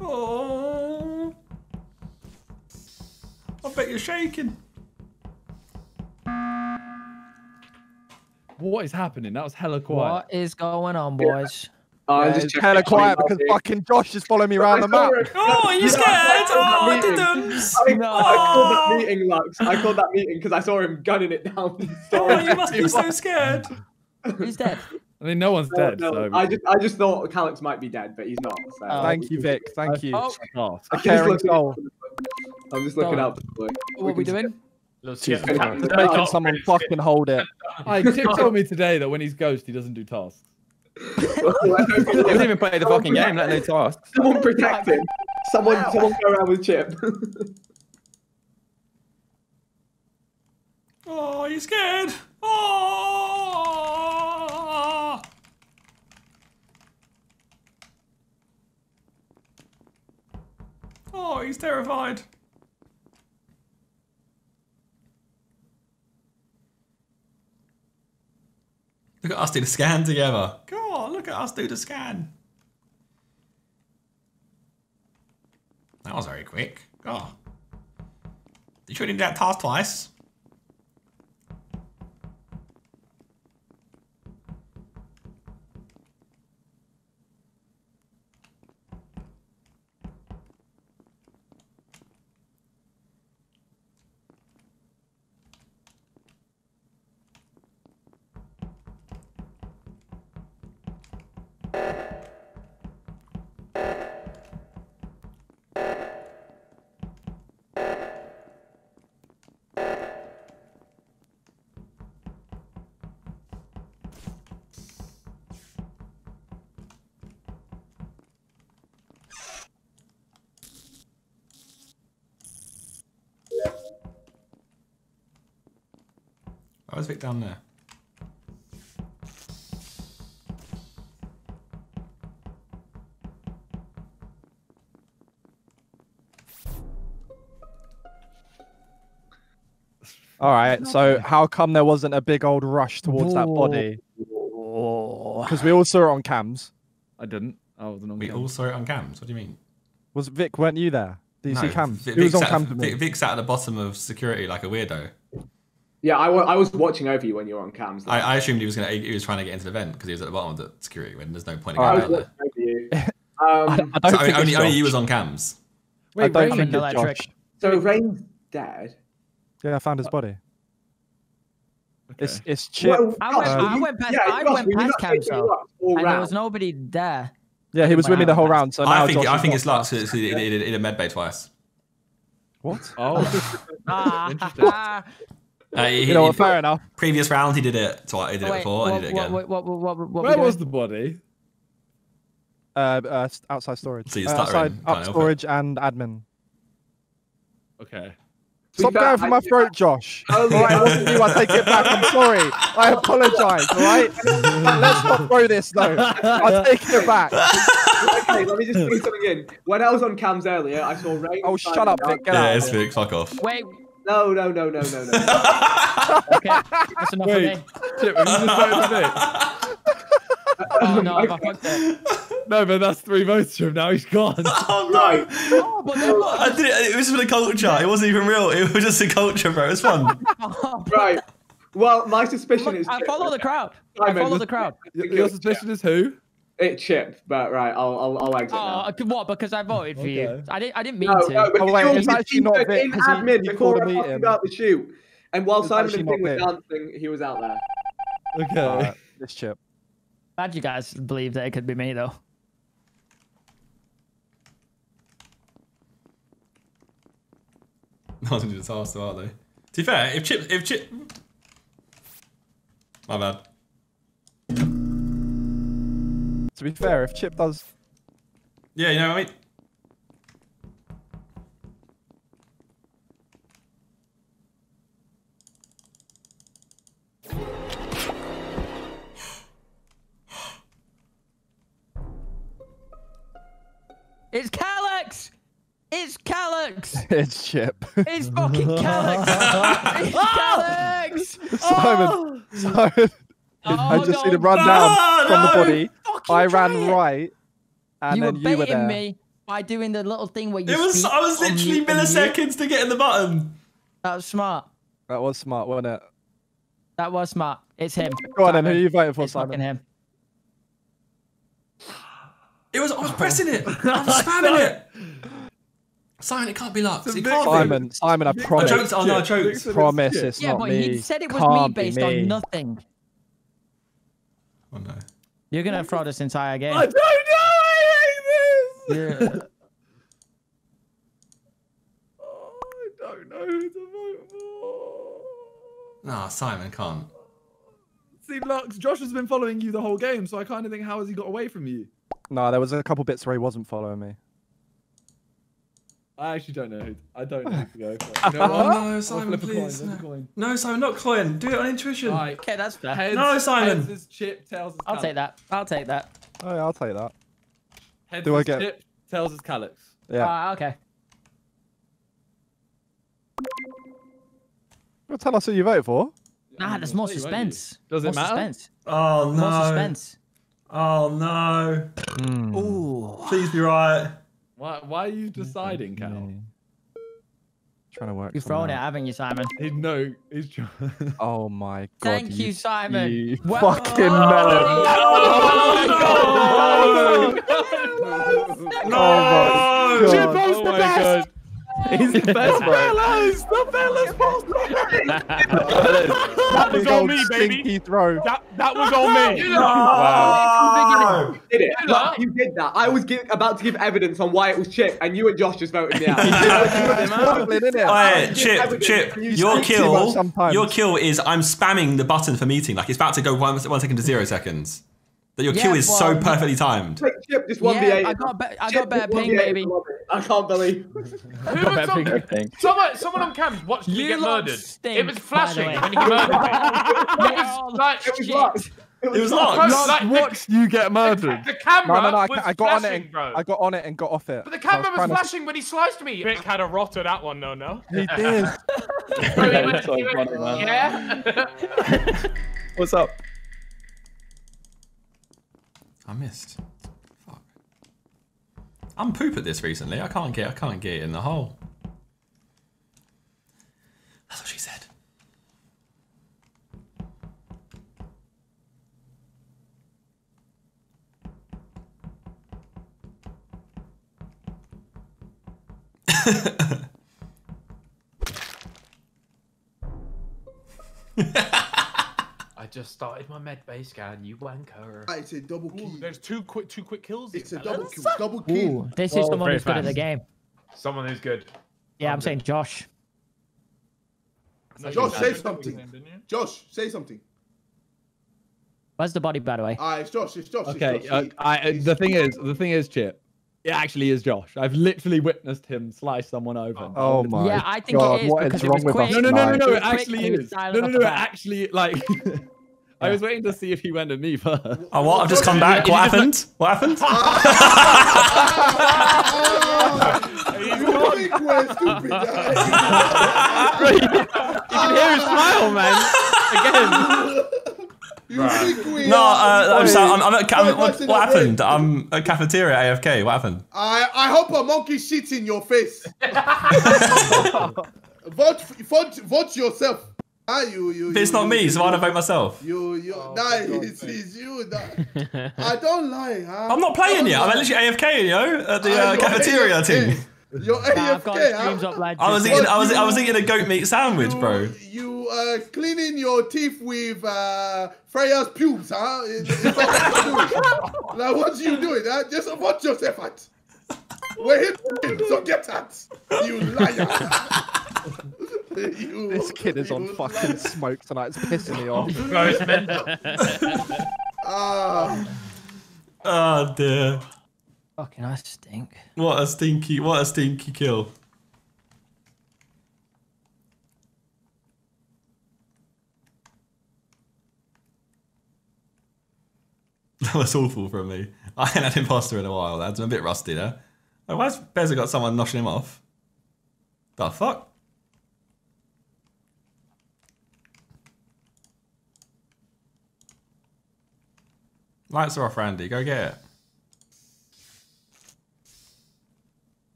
Oh. I bet you're shaking. What is happening? That was hella quiet. What is going on, boys? Oh, Yeah, it's hella quiet because fucking Josh is following me around the map. Oh, are you scared? Oh, I that meeting. didn't. I, I called that oh. meeting, Lux. I called that meeting because I saw him gunning it down. Oh, you must be so scared. He's dead. I mean, no one's No, dead. no, so I just, I just thought Callux might be dead, but he's not. So. Oh. Thank you, Vic. Thank you. Oh, Task. A I'm just caring looking- soul. I'm just looking Don't. out the boy. what are we doing? Let's She's get Just making someone fucking hold it. I Tip told me today that when he's ghost, he doesn't do tasks. I didn't even play the fucking game. Let no task. Someone protect him. Someone, someone go around with Chip. Oh, he's scared? Oh. Oh, he's terrified. Look at us do the scan together. Come on, look at us do the scan. That was very quick. God. Did you sure did that task twice? Why was Vic down there? All right. So how come there wasn't a big old rush towards that body? Because we all saw it on cams. I didn't. I wasn't on We camera. all saw it on cams. What do you mean? Was Vic? Weren't you there? Did you see cams? Vic, He was on sat, cams. Vic, Vic sat at the bottom of security like a weirdo. Yeah, I I was watching over you when you were on cams. I, I assumed he was gonna he was trying to get into the vent because he was at the bottom of the security when there's no point in going was out there. watching over you. I, Um, I don't So only, only you was on cams. I Wait, don't Rain- think in it's electric. So Rain's dead. Yeah, I found his body. Okay. It's it's Chip. Well, I went- Josh, I went past- yeah, I went past not cams, taking though. Lux all And there was nobody there. yeah, he was with me the whole round. So now I think I think it's Lux first. because he, he, he did a medbay twice. What? Oh, Ah, Interesting. Uh, he, You know he- what? Fair enough. Previous round he did it twice. He did it Wait, before what, and he did it again. what, what, what, what, what where was the body? Uh, uh, outside storage. So Uh, outside can't up help it. storage and admin. Okay. Stop fair, going for I- my throat, Josh. Oh, All right, yeah. it wasn't you. I take it back. I'm sorry. I apologise. All right. Let's not throw this though. I take it back. okay, let me just put something in. When I was on cams earlier, I saw Rain. Oh, shut up, Vic. Get Yeah, out. it's Vic. Fuck off. Wait, No, no, no, no, no, no. Okay, that's enough Wait, for me. Chip, have you just voted Vic? Oh no, I fucked it. No, but that's three votes for him. Now he's gone. Oh no! Oh, but then what? I did it. It was for the culture. It wasn't even real. It was just a culture, bro. It was fun. Right. Well, my suspicion Look, is I follow the crowd. I follow the crowd. Your your suspicion is who? It Chip, but right, I'll I'll, I'll exit oh, now. Oh, what? Because I voted for you. I didn't. I didn't mean No, to. no, because oh, wait, it's you actually not were Vic, in 'cause he- admin he before called a I talked about the shoot. And while It's Simon and Thing not were dancing, he was out there. Okay. Alright, this chip. Glad you guys believe that it could be me though. I was just asked, are they? To be fair, if Chip, if Chip, my bad. To be fair, if Chip does, Yeah, you know what I mean. It's Callux. It's Callux. it's Chip. It's fucking Callux. it's ah! Callux. Simon, oh! Simon, I Oh, just seen no. him run down No, from the body. Fucking I try ran it. right, and you were then you were baiting there. me by doing the little thing where you. It was. I was literally mute milliseconds to get in the button. That was smart. That was smart, wasn't it? That was smart. It's him. Go on then, who Simon. you voting for, It's fucking Simon? him. It was. I was pressing it. I was spamming it. Simon, it can't be luck. It can't be. Simon, Simon, I I promise. joked. Oh no, I joked. Promise, it's Yeah, not but he said it was me Can't be based me. on nothing. Oh no. You're gonna throw this entire game. I don't know. I hate this. Yeah. Oh, I don't know who to vote for. Nah, Simon can't. See, Lux, Josh has been following you the whole game, so I kind of think, how has he got away from you? No, there was a couple bits where he wasn't following me. I actually don't know. Who, I don't know who to go for. You know Oh what? no, Simon, flip a coin, please. No. no, Simon, not coin. Do it on intuition. Right. Okay, that's fair. Heads, No, Simon. Heads is chip, tails is I'll Callux. take that. I'll take that. Oh yeah, I'll take that. Heads Do I is get- chip, tails is Callux. Yeah. Ah, okay. Well, tell us who you vote for. Nah, there's more Wait, suspense. Does it more matter? Suspense. Oh no. More suspense. Oh no. Hmm. Ooh. Please be right. Why, why are you deciding, Cal? Me. Trying to work. You've something thrown it, haven't you, Simon? He, no, he's trying. Oh my god. Thank you, Simon. You Well- fucking melon. No. Oh my god. oh my god. Oh oh He's the best, bro. Fellas, the fellas That was Big on me, baby. stinky throw. That that was on me. Wow. Did it? Look, you did that. I was gi- about to give evidence on why it was Chip, and you and Josh just voted me out. Alright, Chip, Chip, your speak too much kill, your kill is I'm spamming the button for meeting. Like it's about to go one, one second to zero seconds. That your Yeah, kill is so perfectly timed. Chip just won Yeah, the I got, be- I Chip got better ping, baby. I can't believe. Who was some, Ping. someone, someone on cams watched me You get murdered. stink, it was flashing when he murdered me. it was like It was shit. luck. It was Bro, luck. like, the- watched you get murdered. The camera No, no, no. I, was I got on it. flashing, And, bro. I got on it and got off it. but the camera was trying to- flashing when he sliced me. Vic had a rot to that one, no, no. He did. Bro, he went- so he went, funny, man. yeah. What's up? I missed. Fuck. I'm poop at this recently. I can't get. I can't get it in the hole. That's what she said. just started my medbay scan, you wanker. Ah, It's a double kill. Ooh, there's two quick, two quick kills. It's a double kill. Double kill. Ooh, this Oh, is someone very who's good at the game. Someone who's good. Yeah, I'm saying Josh. No, Josh, say it was the something. same. Josh, say something. Where's the body, by the way? Ah, it's Josh. It's Josh. Okay, It's uh, Josh. He- I, uh, the thing is, the thing is, Chip, it actually is Josh. I've literally witnessed him slice someone open. Oh my Yeah, I think it god, is what because is it wrong was with quick. us No, no, no, no, no, it actually and is. No, no, no, it actually, like, I was waiting to see if he went at me first. Oh, what? I've just come back. What happened? What happened? Ah, you think we're stupid. ah. Bro, he smile, man. Again. You think we No, are- uh, I'm sorry. I'm, I'm at, I'm, what, what wait. happened? I'm at cafeteria AFK. What happened? I I hope a monkey shits in your face. vote vote vote yourself. Ah, you you. But it's you- not me, you- so why'd I vote myself? You you. nah, it's, it's you. Nah. I don't lie. Huh? I'm not playing I yet. don't I'm literally AFK, you know, at the Ah, uh, cafeteria AFK. thing. You're Nah, I've got AFK. streams huh? up, lad. I was eating. I was. I was eating a goat meat sandwich, bro. You uh, cleaning your teeth with uh, Freya's pubes, huh? Is, is that what you're doing? Like, what you doing? Huh? Just watch yourself at. We're here, so get at. You liar. you, This kid is on fucking smoke tonight. It's pissing me off. Bro, it's mental. Ah, Oh dear. Fucking I stink. What a stinky. What a stinky kill. That was awful from me. I ain't had imposter in a while, lads. I'm a bit rusty there. Oh, why's Bezza got someone noshing him off? The fuck? Lights are off, Randy. Go get it.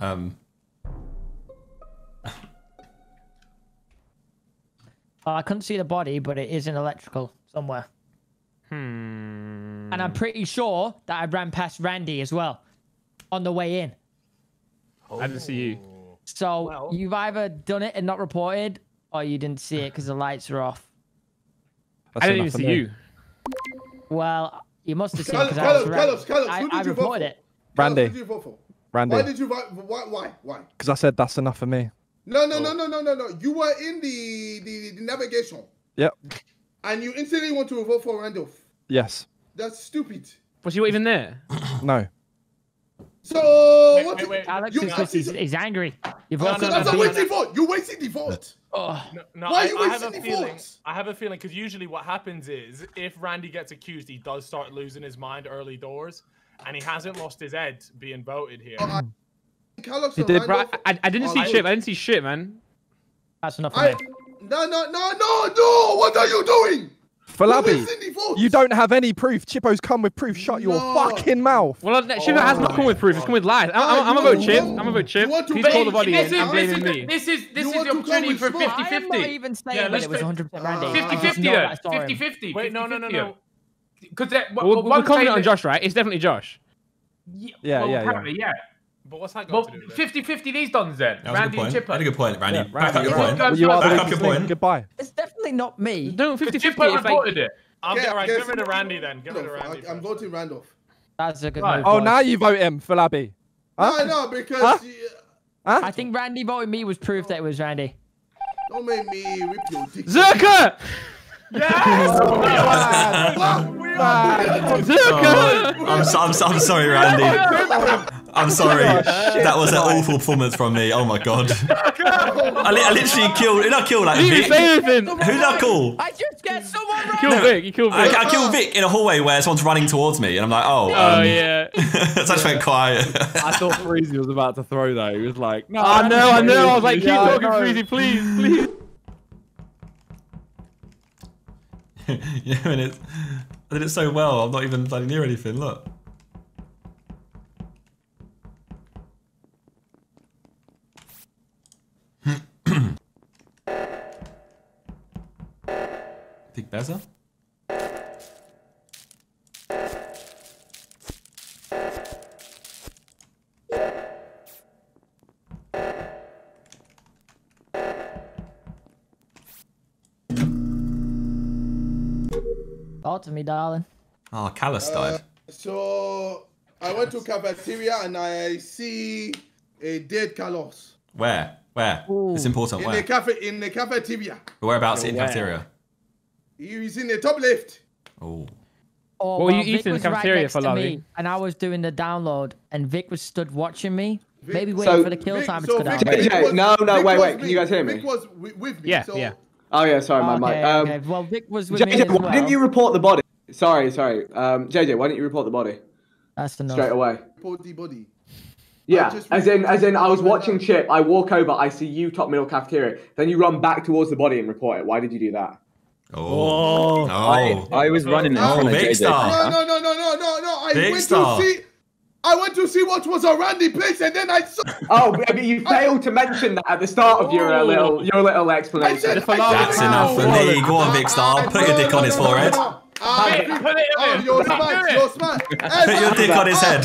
Um, Oh, I couldn't see the body, but it is in electrical somewhere. Hmm. And I'm pretty sure that I ran past Randy as well on the way in. I didn't see you. So you've either done it and not reported, or you didn't see it because the lights are off. I didn't even see you. Well, you must have seen Carlos, because I was Carlos. Carlos, Carlos, I, who did I you vote reported for? it. Randy. Who did you vote for? Randy. Why did you vote? Why? Why? Why? Because I said that's enough for me. No, no, oh. no, no, no, no, no. You were in the the, the navigation, Yep. and you instantly want to vote for Randolph. Yes. That's stupid. Was you even there? No. So Wait, what? wait, wait. Alex You- is just, he's, he's angry. You No, voted no, So that's no, a no, wasted vote. You wasted the vote. Oh, No, no Why I, are you I have a wasting the feeling. votes? I have a feeling because usually what happens is if Randy gets accused, he does start losing his mind early doors, and he hasn't lost his head being voted here. Uh, Carlos He did, Bro, I, I, I didn't are see good. shit. I didn't see shit, man. that's enough for I, me. no, no, no, no, no! What are you doing? Folabi, wasting the votes. you don't have any proof. Chippo's come with proof. Shut your fucking mouth. Well, that Shiva has not come with proof. It's come with lies. I'm, I'm, I'm you gonna vote Chip. I'm gonna vote Chip. you want He's called the body this in is, and this, blaming is, me. this is this You is want the to opportunity come for with 50? I'm not even saying Yeah, that let's it was 100% Randy. Uh, 50 I just 50 know then. that I saw him. 50 50. Wait, no, no, no, no. Because We're, we're confident on Josh, right? It's definitely Josh. Yeah, well, yeah, yeah. Apparently, yeah. But what's that got Well, to do with 50 50 these dons then. that was a Randy good and point. Chipper. Had a good point, Randy. Yeah, Back up your point. welcome. You are Back up your point. Goodbye. It's definitely not me. No, 50 50. Chipper If like, reported it. I'm, Yeah, all right, guess- get rid of Randy then. Get rid of Randy. I, I'm voting Randolph. That's a good Right. move. Oh, boys. now you vote him, Folabi. No, Huh? no, because Huh? you- uh, Huh? I think Randy voting me was proof that it was Randy. don't make me rip your dick. Zerkaa! Oh, I'm, so, I'm, so, I'm sorry, Randy. I'm sorry. That was an awful performance from me. Oh my god. I, li- I literally killed. Did I kill like You didn't Vic? say anything. Who did I call? I just get someone right. Kill Vic. You killed Vic. I killed Vic in a hallway where someone's running towards me, and I'm like, oh. Oh um, yeah. so I just went quiet. I thought Freezy was about to throw that. He was like, no. I know. I know. I was like, keep Yeah, talking, know. Freezy, please, please. yeah, and it, I did it so well. I'm not even bloody near anything. Look. Big Bezza? Talk to me, darling. Ah, oh, Callux uh, died. So I went to cafeteria and I see a dead Carlos Where? Where? It's important. in Where? the cafe in the cafeteria. Whereabouts in Where? cafeteria? He's in the top left. Oh. Oh, What were you well, Vic eating in was the cafeteria next for, to Lolly? me, And I was doing the download, and Vic was stood watching me, maybe waiting So- for the kill Vic- timer so to go Vic- down. JJ, was- no, no, Vic wait, wait, can me. you guys hear me? Vic was with me. Yeah, so yeah. Oh yeah, sorry, my okay, mic. Um, okay. Well, Vic was with me JJ, as why well. didn't you report the body? Sorry, sorry. Um, JJ, why didn't you report the body That's enough. straight away? Report the body. Yeah, as in, as in, I was watching Chip. I walk over, I see you top middle cafeteria. Then you run back towards the body and report it. Why did you do that? Oh, I, I was running in Oh, of big JJ. star. No, no, no, no, no, no, no. I Big went star. to see. I went to see what was a Randy place, and then I saw. Oh, but but you failed to mention that at the start of your uh, little your little explanation. said- I That's enough for me. Go on, big star. Put your dick on his forehead. Ah, Vic, put it oh, you're Vic, smart. You're smart. Put your dick on his head.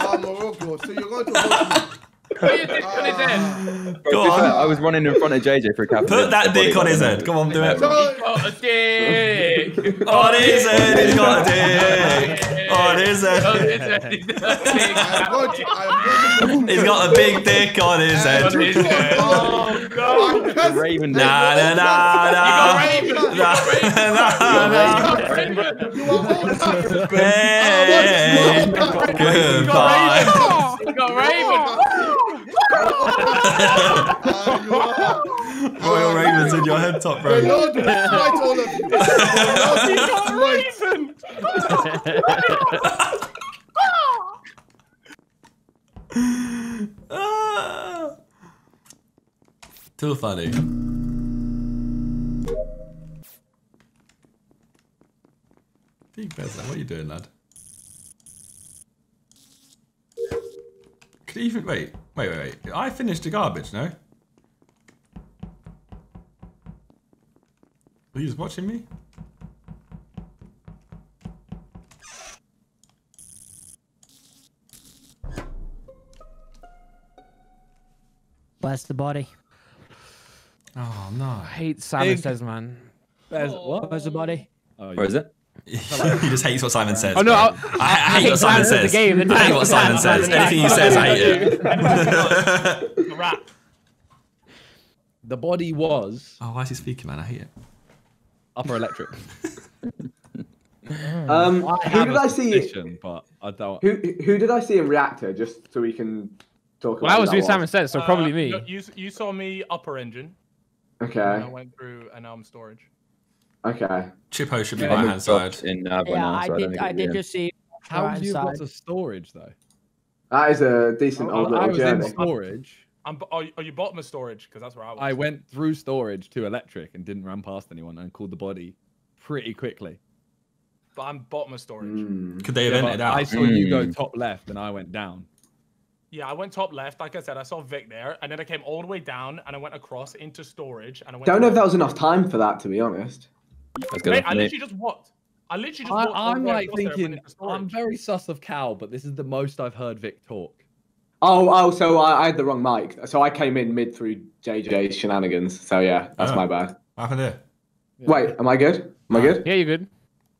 Ah, Morocco. So you're going to vote me. Put your dick on his head. Bro, Go to fair, on. I was running in front of JJ for a couple Put that dick on his head. Come on, do it. So, Got a dick. On his head, he's got a dick. On his On head. his head. He's got a dick. I'm going to. I'm going to. He's got a big dick on his head. On his head. Oh, God. I'm just- Raven Na na na You got Raven. na. You got Raven. Na na na. You are all time. Hey, goodbye. You got Raven. You Royal oh, Ravens in your head top, The bro. Lord will smite all of you. The Lord will smite. Too funny. Big Bezza, what are you doing, lad? Could you even wait? Wait, wait, wait. I finished the garbage, no? Are you watching me? Where's the body? Oh no. I hate Simon Big- says, man. There's what? Where's the body? Oh, Where is it? He just hates what Simon says. Oh no, bro. I, I, I hate what Simon Simon says. the game. I hate what Simon says. Anything he says, I hate it. A rat. The body was oh, why is he speaking, man? I hate it. upper electric. Um, who did I see? but I don't. Who who did I see in reactor? Just so we can talk. Well, about I was who doing that Simon says, so Uh, probably me. You, you saw me upper engine. And Okay. I went through an arm storage. Okay. Chippo should be I right moved hand side. in Nav right Yeah, now, I so I don't did. think I did just see. How right have you side. got to storage though? That is a decent I, old I little was in storage. I'm, are, you- are you bottom of storage? Because that's where I was. I went through storage to electric and didn't run past anyone and called the body pretty quickly. But I'm bottom of storage. Mm. Could they have Yeah, ended out? I saw you go Mm. top left and I went down. Yeah, I went top left. Like I said, I saw Vic there, and then I came all the way down, and I went across into storage, and I went. Don't know if that was enough time for that, to be honest. That's good Mate, I literally just walked. I literally just walked. I, am like across there and went thinking. I'm very sus of Cal, but this is the most I've heard Vic talk. Oh, oh, so I, I had the wrong mic. So I came in mid through JJ's shenanigans. So yeah, that's Oh. my bad. What happened here? Wait, am I good? Am I good? Yeah, you're good.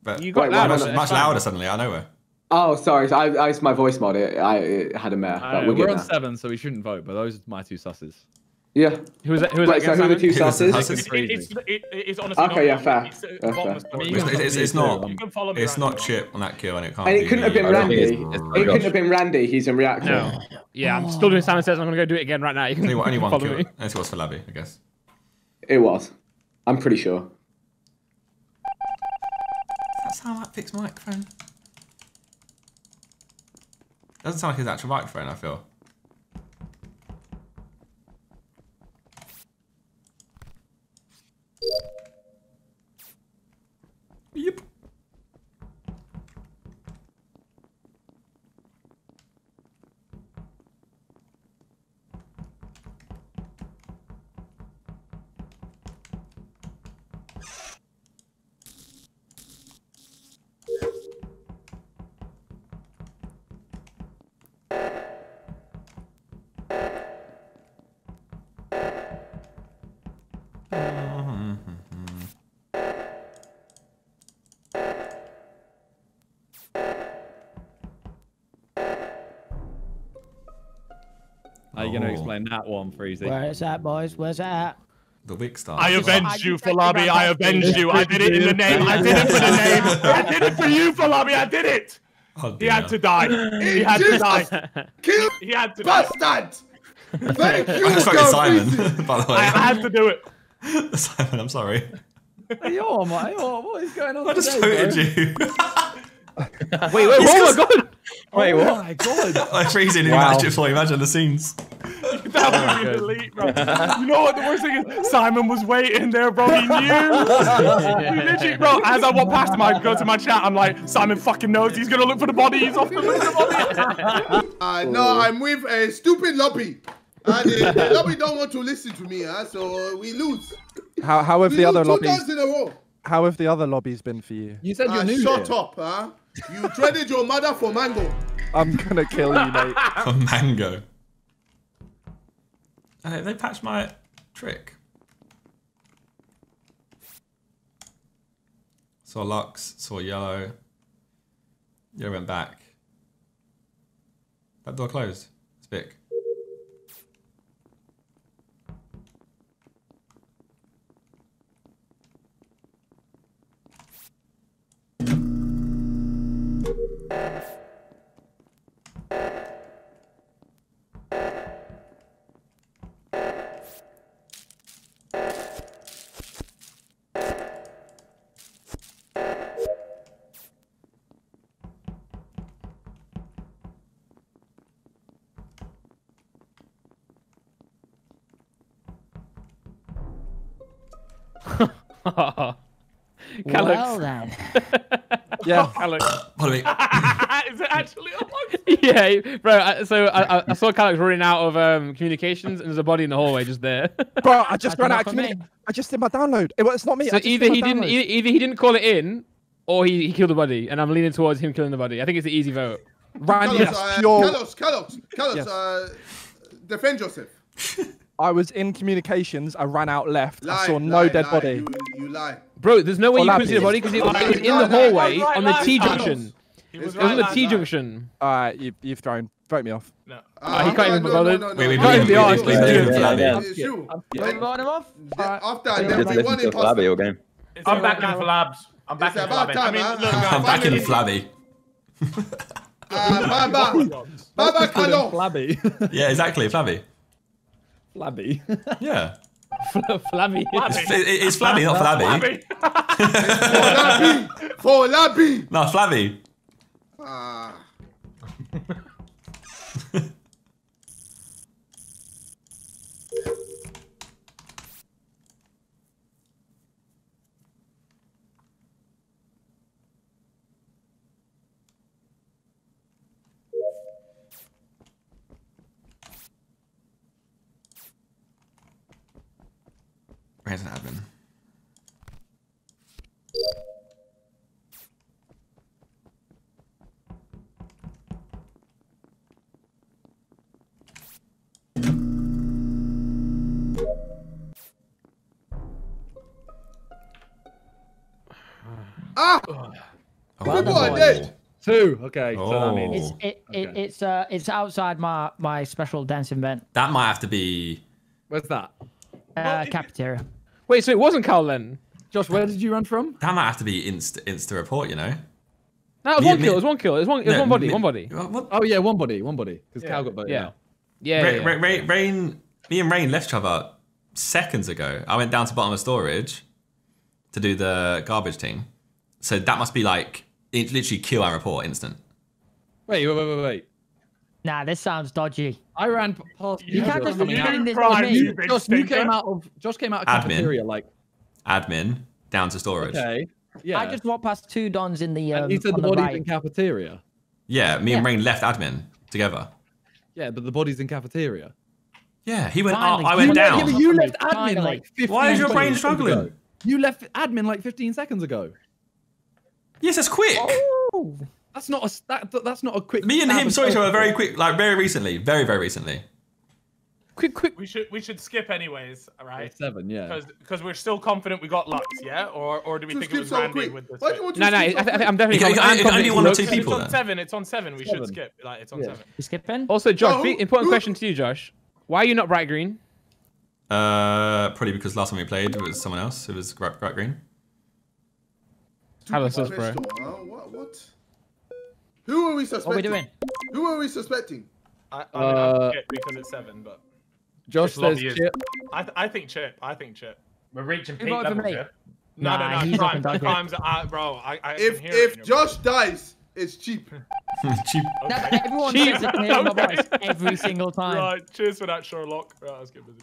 But You got Wait, loud. much, much fine. louder suddenly I know where. Oh, sorry. So I, I, it's my voice mod. It, I it had a mare. Uh, we're we're on now. seven, so we shouldn't vote, but those are my two susses. Yeah. Who was that? Who was Wait, that so against who are the two Who was the susses? susses? It's, it, it's, it, it's honestly Okay, not yeah, fair. It's, uh, That's fair. of I mean, storage. you It's, it's, it's not. You can follow me. It's not Chip on that kill, and it can't. And be it couldn't have been I don't think Randy. it's- it's It my couldn't have been Randy. He's in reactor. No. Yeah, I'm still doing Simon says. I'm gonna go do it again right now. You can Only, one- only one follow kill. me. Unless it was Folabi, I guess. It was. I'm pretty sure. That's how that sound like microphone. Doesn't sound like his actual microphone. I feel. Yep. How are you going to Oh. explain that one, Freezy? Where is that, boys? Where's that? The Wick star. I I avenged you, just Folabi. I ran back avenged you. I did it in the name. I did it for the name. I did it for you, Folabi. I did it. Oh, He had to die. He had to die. Kill He had to bastard! Thank you, I just God, Simon, Freezy. by the I, I had to do it. Simon, I'm sorry. Hey, yo, mate, yo, what is going on I just today, voted bro? you. Wait, wait, oh my god! Wait, oh what? my god. Like freezing in Wow. Magic Floor. Imagine the scenes. That would be elite, bro. You know what the worst thing is? Simon was waiting there, bro. He knew. He literally, bro, as I walk past him, I go to my chat. I'm like, Simon fucking knows he's gonna look for the body. He's off to look for the body. Uh, no, I'm with a stupid lobby. And uh, the lobby don't want to listen to me, huh? so we lose. How how have we the other lobbies? in a row. How have the other lobbies been for you? You said you're Uh, new shut here. up, huh? You traded your mother for mango. I'm gonna kill you, mate. For mango. Uh, hey, they patched my trick. Saw Lux, saw yellow. Yeah, went back. That door closed. It's big. Callux. Well then. Yeah. Callux. Is it actually a yeah, bro. So I, I- I saw Callux running out of um, communications, and there's a body in the hallway just there. Bro, I just That's ran out of for me. communication. I just did my download. It, well, it's not me. so I just either did my he didn't, download. e- either he didn't call it in, or he, he killed the body, and I'm leaning towards him killing the body. I think it's an easy vote. Randy, Carlos, that's uh, pure. Carlos, Carlos, Carlos, Yes. uh, defend yourself. I was in communications. I ran out left. Lie, I saw no lie, dead lie. body. You, you lie. Bro, there's no way Or you couldn't see the body because it, was- in No, the hallway no, on the T junction. It was on the T junction. All right, you, you've thrown. Vote me off. No. Ah, he can't even be no, bothered. no, no, Wait, wait, no, Can't even be wait, asked. wait, He's wait, doing wait, it. Yeah, wait. It's true. Vote vote him off. The- Alright. After Just then we Just won listen in Flabby all game. I'm back in for labs. I'm back in for about labs. time, I mean, huh? look, Uh, I'm back in finally- Flabby. Uh, Baba, Baba Carlos. Flabby. Yeah, exactly, Flabby. Flabby. Yeah. Flabby. It's, it- it's Flabby, not Flabby. For Labi. For Labi. No, Flabby. Ah. Where's an admin? Ah. People are dead. Two. Okay. So that Oh. means It's it, it it's uh it's outside my my special dancing vent. That might have to be. where's that? Uh, cafeteria. Wait, so it wasn't Carl then? Josh, where did you run from? That might have to be insta insta report. You know. No, it was Me- one me- kill. It was one kill. It was one. It was No, one body. me- One body. What? what? Oh yeah, one body, one body. Because Cal got voted Yeah. out. Yeah. Ra- yeah, Ra- yeah. Rain, me and Rain left each other seconds ago. I went down to bottom of storage to do the garbage thing. So that must be like it literally kill and report instant. Wait, wait, wait, wait, wait. Nah, this sounds dodgy. I ran past You can't just coming be out. this Crime, me. you big Josh, you came out of Josh came out of Admin. cafeteria like Admin down to storage. okay. Yeah. I just walked past two dons in the um, and you said the the body's right. in cafeteria. Yeah, me and Rain left admin together. Yeah, but the body's in cafeteria. Yeah, he went Finally, up, I went know- down. Yeah, you left Finally. admin like 15 Why is your brain struggling? ago. You left admin like 15 seconds ago. Yes, that's quick. Oh. That's not a s- that, that's not a quick. Me and him and saw each other very quick, like very recently, very very recently. Quick, quick. We should we should skip anyways, all right? Seven, yeah. Because because we're still confident we got Lux, yeah? Or or do we To think it was Randy quick. with the Why do you want to No, no. I, I, I'm definitely. It can- confident- it I'm only one or two Lux. people It's on then. seven. It's on seven. We should skip. Like it's on Yeah. seven. You skipping? Also, Josh, No, big important who- question to you, Josh. Why are you not bright green? Uh, probably because last time we played it was someone else. It was Gripe Gripe Green. Have a sus, bro. Question, huh? What? What? Who are we suspecting? What are we doing? Who are we suspecting? I, I mean, Uh, I'm Chip because it's seven, but Josh says is- chip. I, th- I think Chip. I think Chip. We're reaching Who peak voted for me? here. No, Nah, no, no. he's Crimes, and crimes. I, bro, I, I If can hear it in if your Josh dies, it's cheap. Cheap. No, everyone Cheap. says to hear my voice every single time. Right, cheers for that, Sherlock. Right, let's get busy.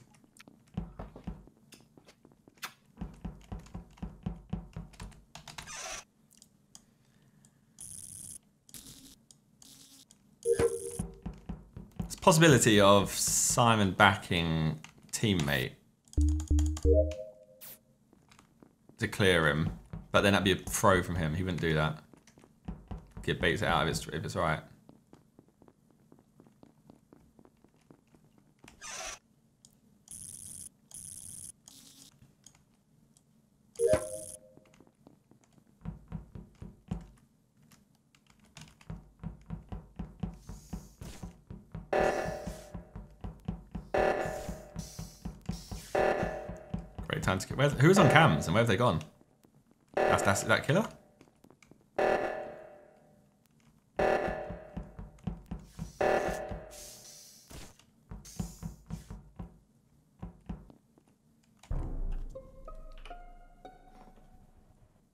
Possibility of Simon backing teammate to clear him, but then that'd be a throw from him. He wouldn't do that. Get baits it out if it's if it's right. Great time to get. Where's, who's on cams and where have they gone? That's that's that killer.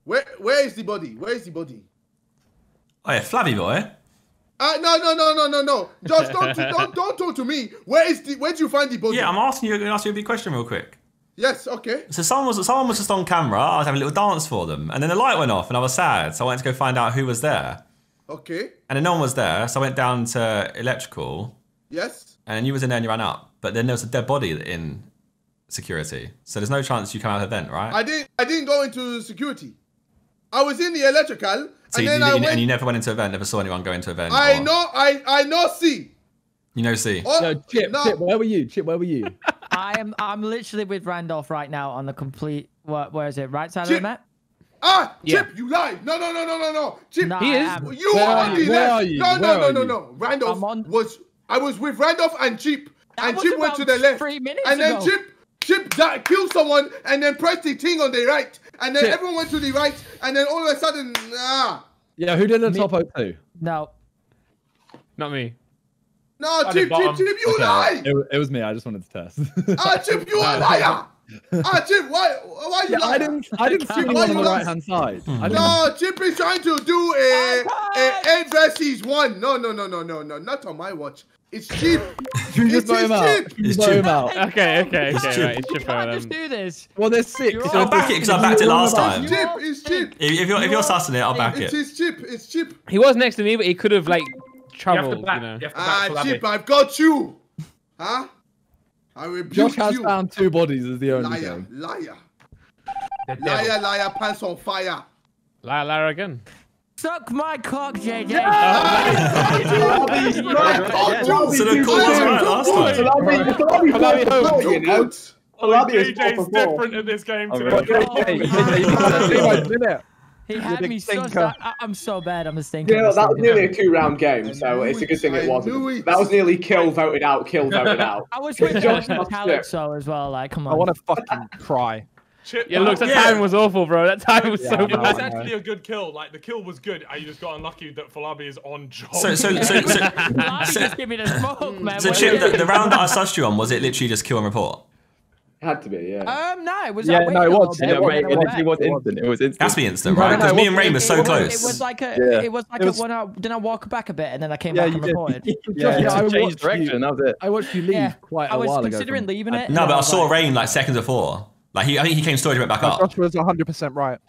Where where is the body? Where is the body? Oh yeah, Flabby boy. Uh, no, no, no, no, no, no. Just don't, don't, don't talk to me. Where is the? Where did you find the body? Yeah, I'm asking you. I'm gonna you a big question real quick. Yes. Okay. So someone was someone was just on camera. I was having a little dance for them, and then the light went off, and I was sad. So I went to go find out who was there, Okay. and then no one was there. So I went down to electrical, Yes. and then you was in there and you ran up. But then there was a dead body in security. So there's no chance you come out of the vent, right? I didn't. I didn't go into security. I was in the electrical, so and you, then you- I and went. you never went into a vent. Never saw anyone go into a vent. I or- know. I I know. See. You know, see. Oh, No, Chip, no. Chip, where were you? Chip, where were you? I am I'm literally with Randolph right now on the complete where, where is it? Right side of the map? Ah, Yeah. Chip, you lied. No, no, no, no, no, no. Chip, No, he is. You Where are are you? Where are you? No, no, Where no, are no, you? no. Randolph on- was. I was with Randolph and Chip, That and was Chip went to the left. three minutes and then. Chip, Chip that killed someone, and then pressed the thing on the right, and then Chip. everyone went to the right, and then all of a sudden, ah, Yeah, who did the top O2? No. Not me. No, At the Chip, Chip. Chip, you Okay, lie. It, it was me. I just wanted to test. Ah, Chip, you a liar. ah, Chip, why, why you yeah, lying? I didn't. I didn't see Why anyone you on the right hand side. I didn't. No, Chip is trying to do a, a eight versus one. No, no, no, no, no, no, not on my watch. It's cheap. You just It's him out. Chip. You It's vote him out. Okay, okay, It's okay, Chip. right. It's You Chip. can't Um, just do this. Well, there's six. You're so I'll back it because I backed it last time. It's If, cheap. It's cheap. if you're if you're sussing it, I'll back it. It's chip. It's cheap. he was next to me, but he could have like You have to back. You know. You have to Ah, back chip. I've got you. Huh? I rebuke Josh has you. found two bodies as the only Liar, thing. liar, The devil. liar, liar. Pants on fire. Liar, Lara again. Suck my cock, JJ. So the call was right last time. You know. JJ's different at this game today. Hey, hey, hey, you got that thing right, didn't it? He had me stinker. sad. I- I'm so bad. I'm a stinker. You know, that was nearly a two-round game, so knew it's a good thing it I wasn't. it. That was nearly kill voted out, kill voted out. I was with Josh Josh and Calypso as well. Like, come on. I want to fucking cry. Chip, Yeah, look, that Yeah. time was awful, bro. That time was Yeah, so I know. It's bad. actually a good kill. Like the kill was good. and You just got unlucky that Folabi is on job. So so so so, Why so, just give me the smoke, man. so What Chip, are you the, the round that I sussed you on was it literally just kill and report? It had to be, yeah. Um, no, it was. Yeah, no, it a little was. bit, Yeah, and wait, then I it went literally back. was instant. It was instant. Has to be instant, right? Because no, me and was- Rain were so was- close. It was like a. Yeah. It was like It a was- when I didn't I walk back a bit and then I came Yeah, back you and did. reported. Yeah, Yeah, you I had watched direction. you- That was it. I watched you leave Yeah, quite a I was while ago. I was considering leaving it. No, but I saw like, Rain like seconds before. Like he, I think he came storage went back up. Josh was 100% right.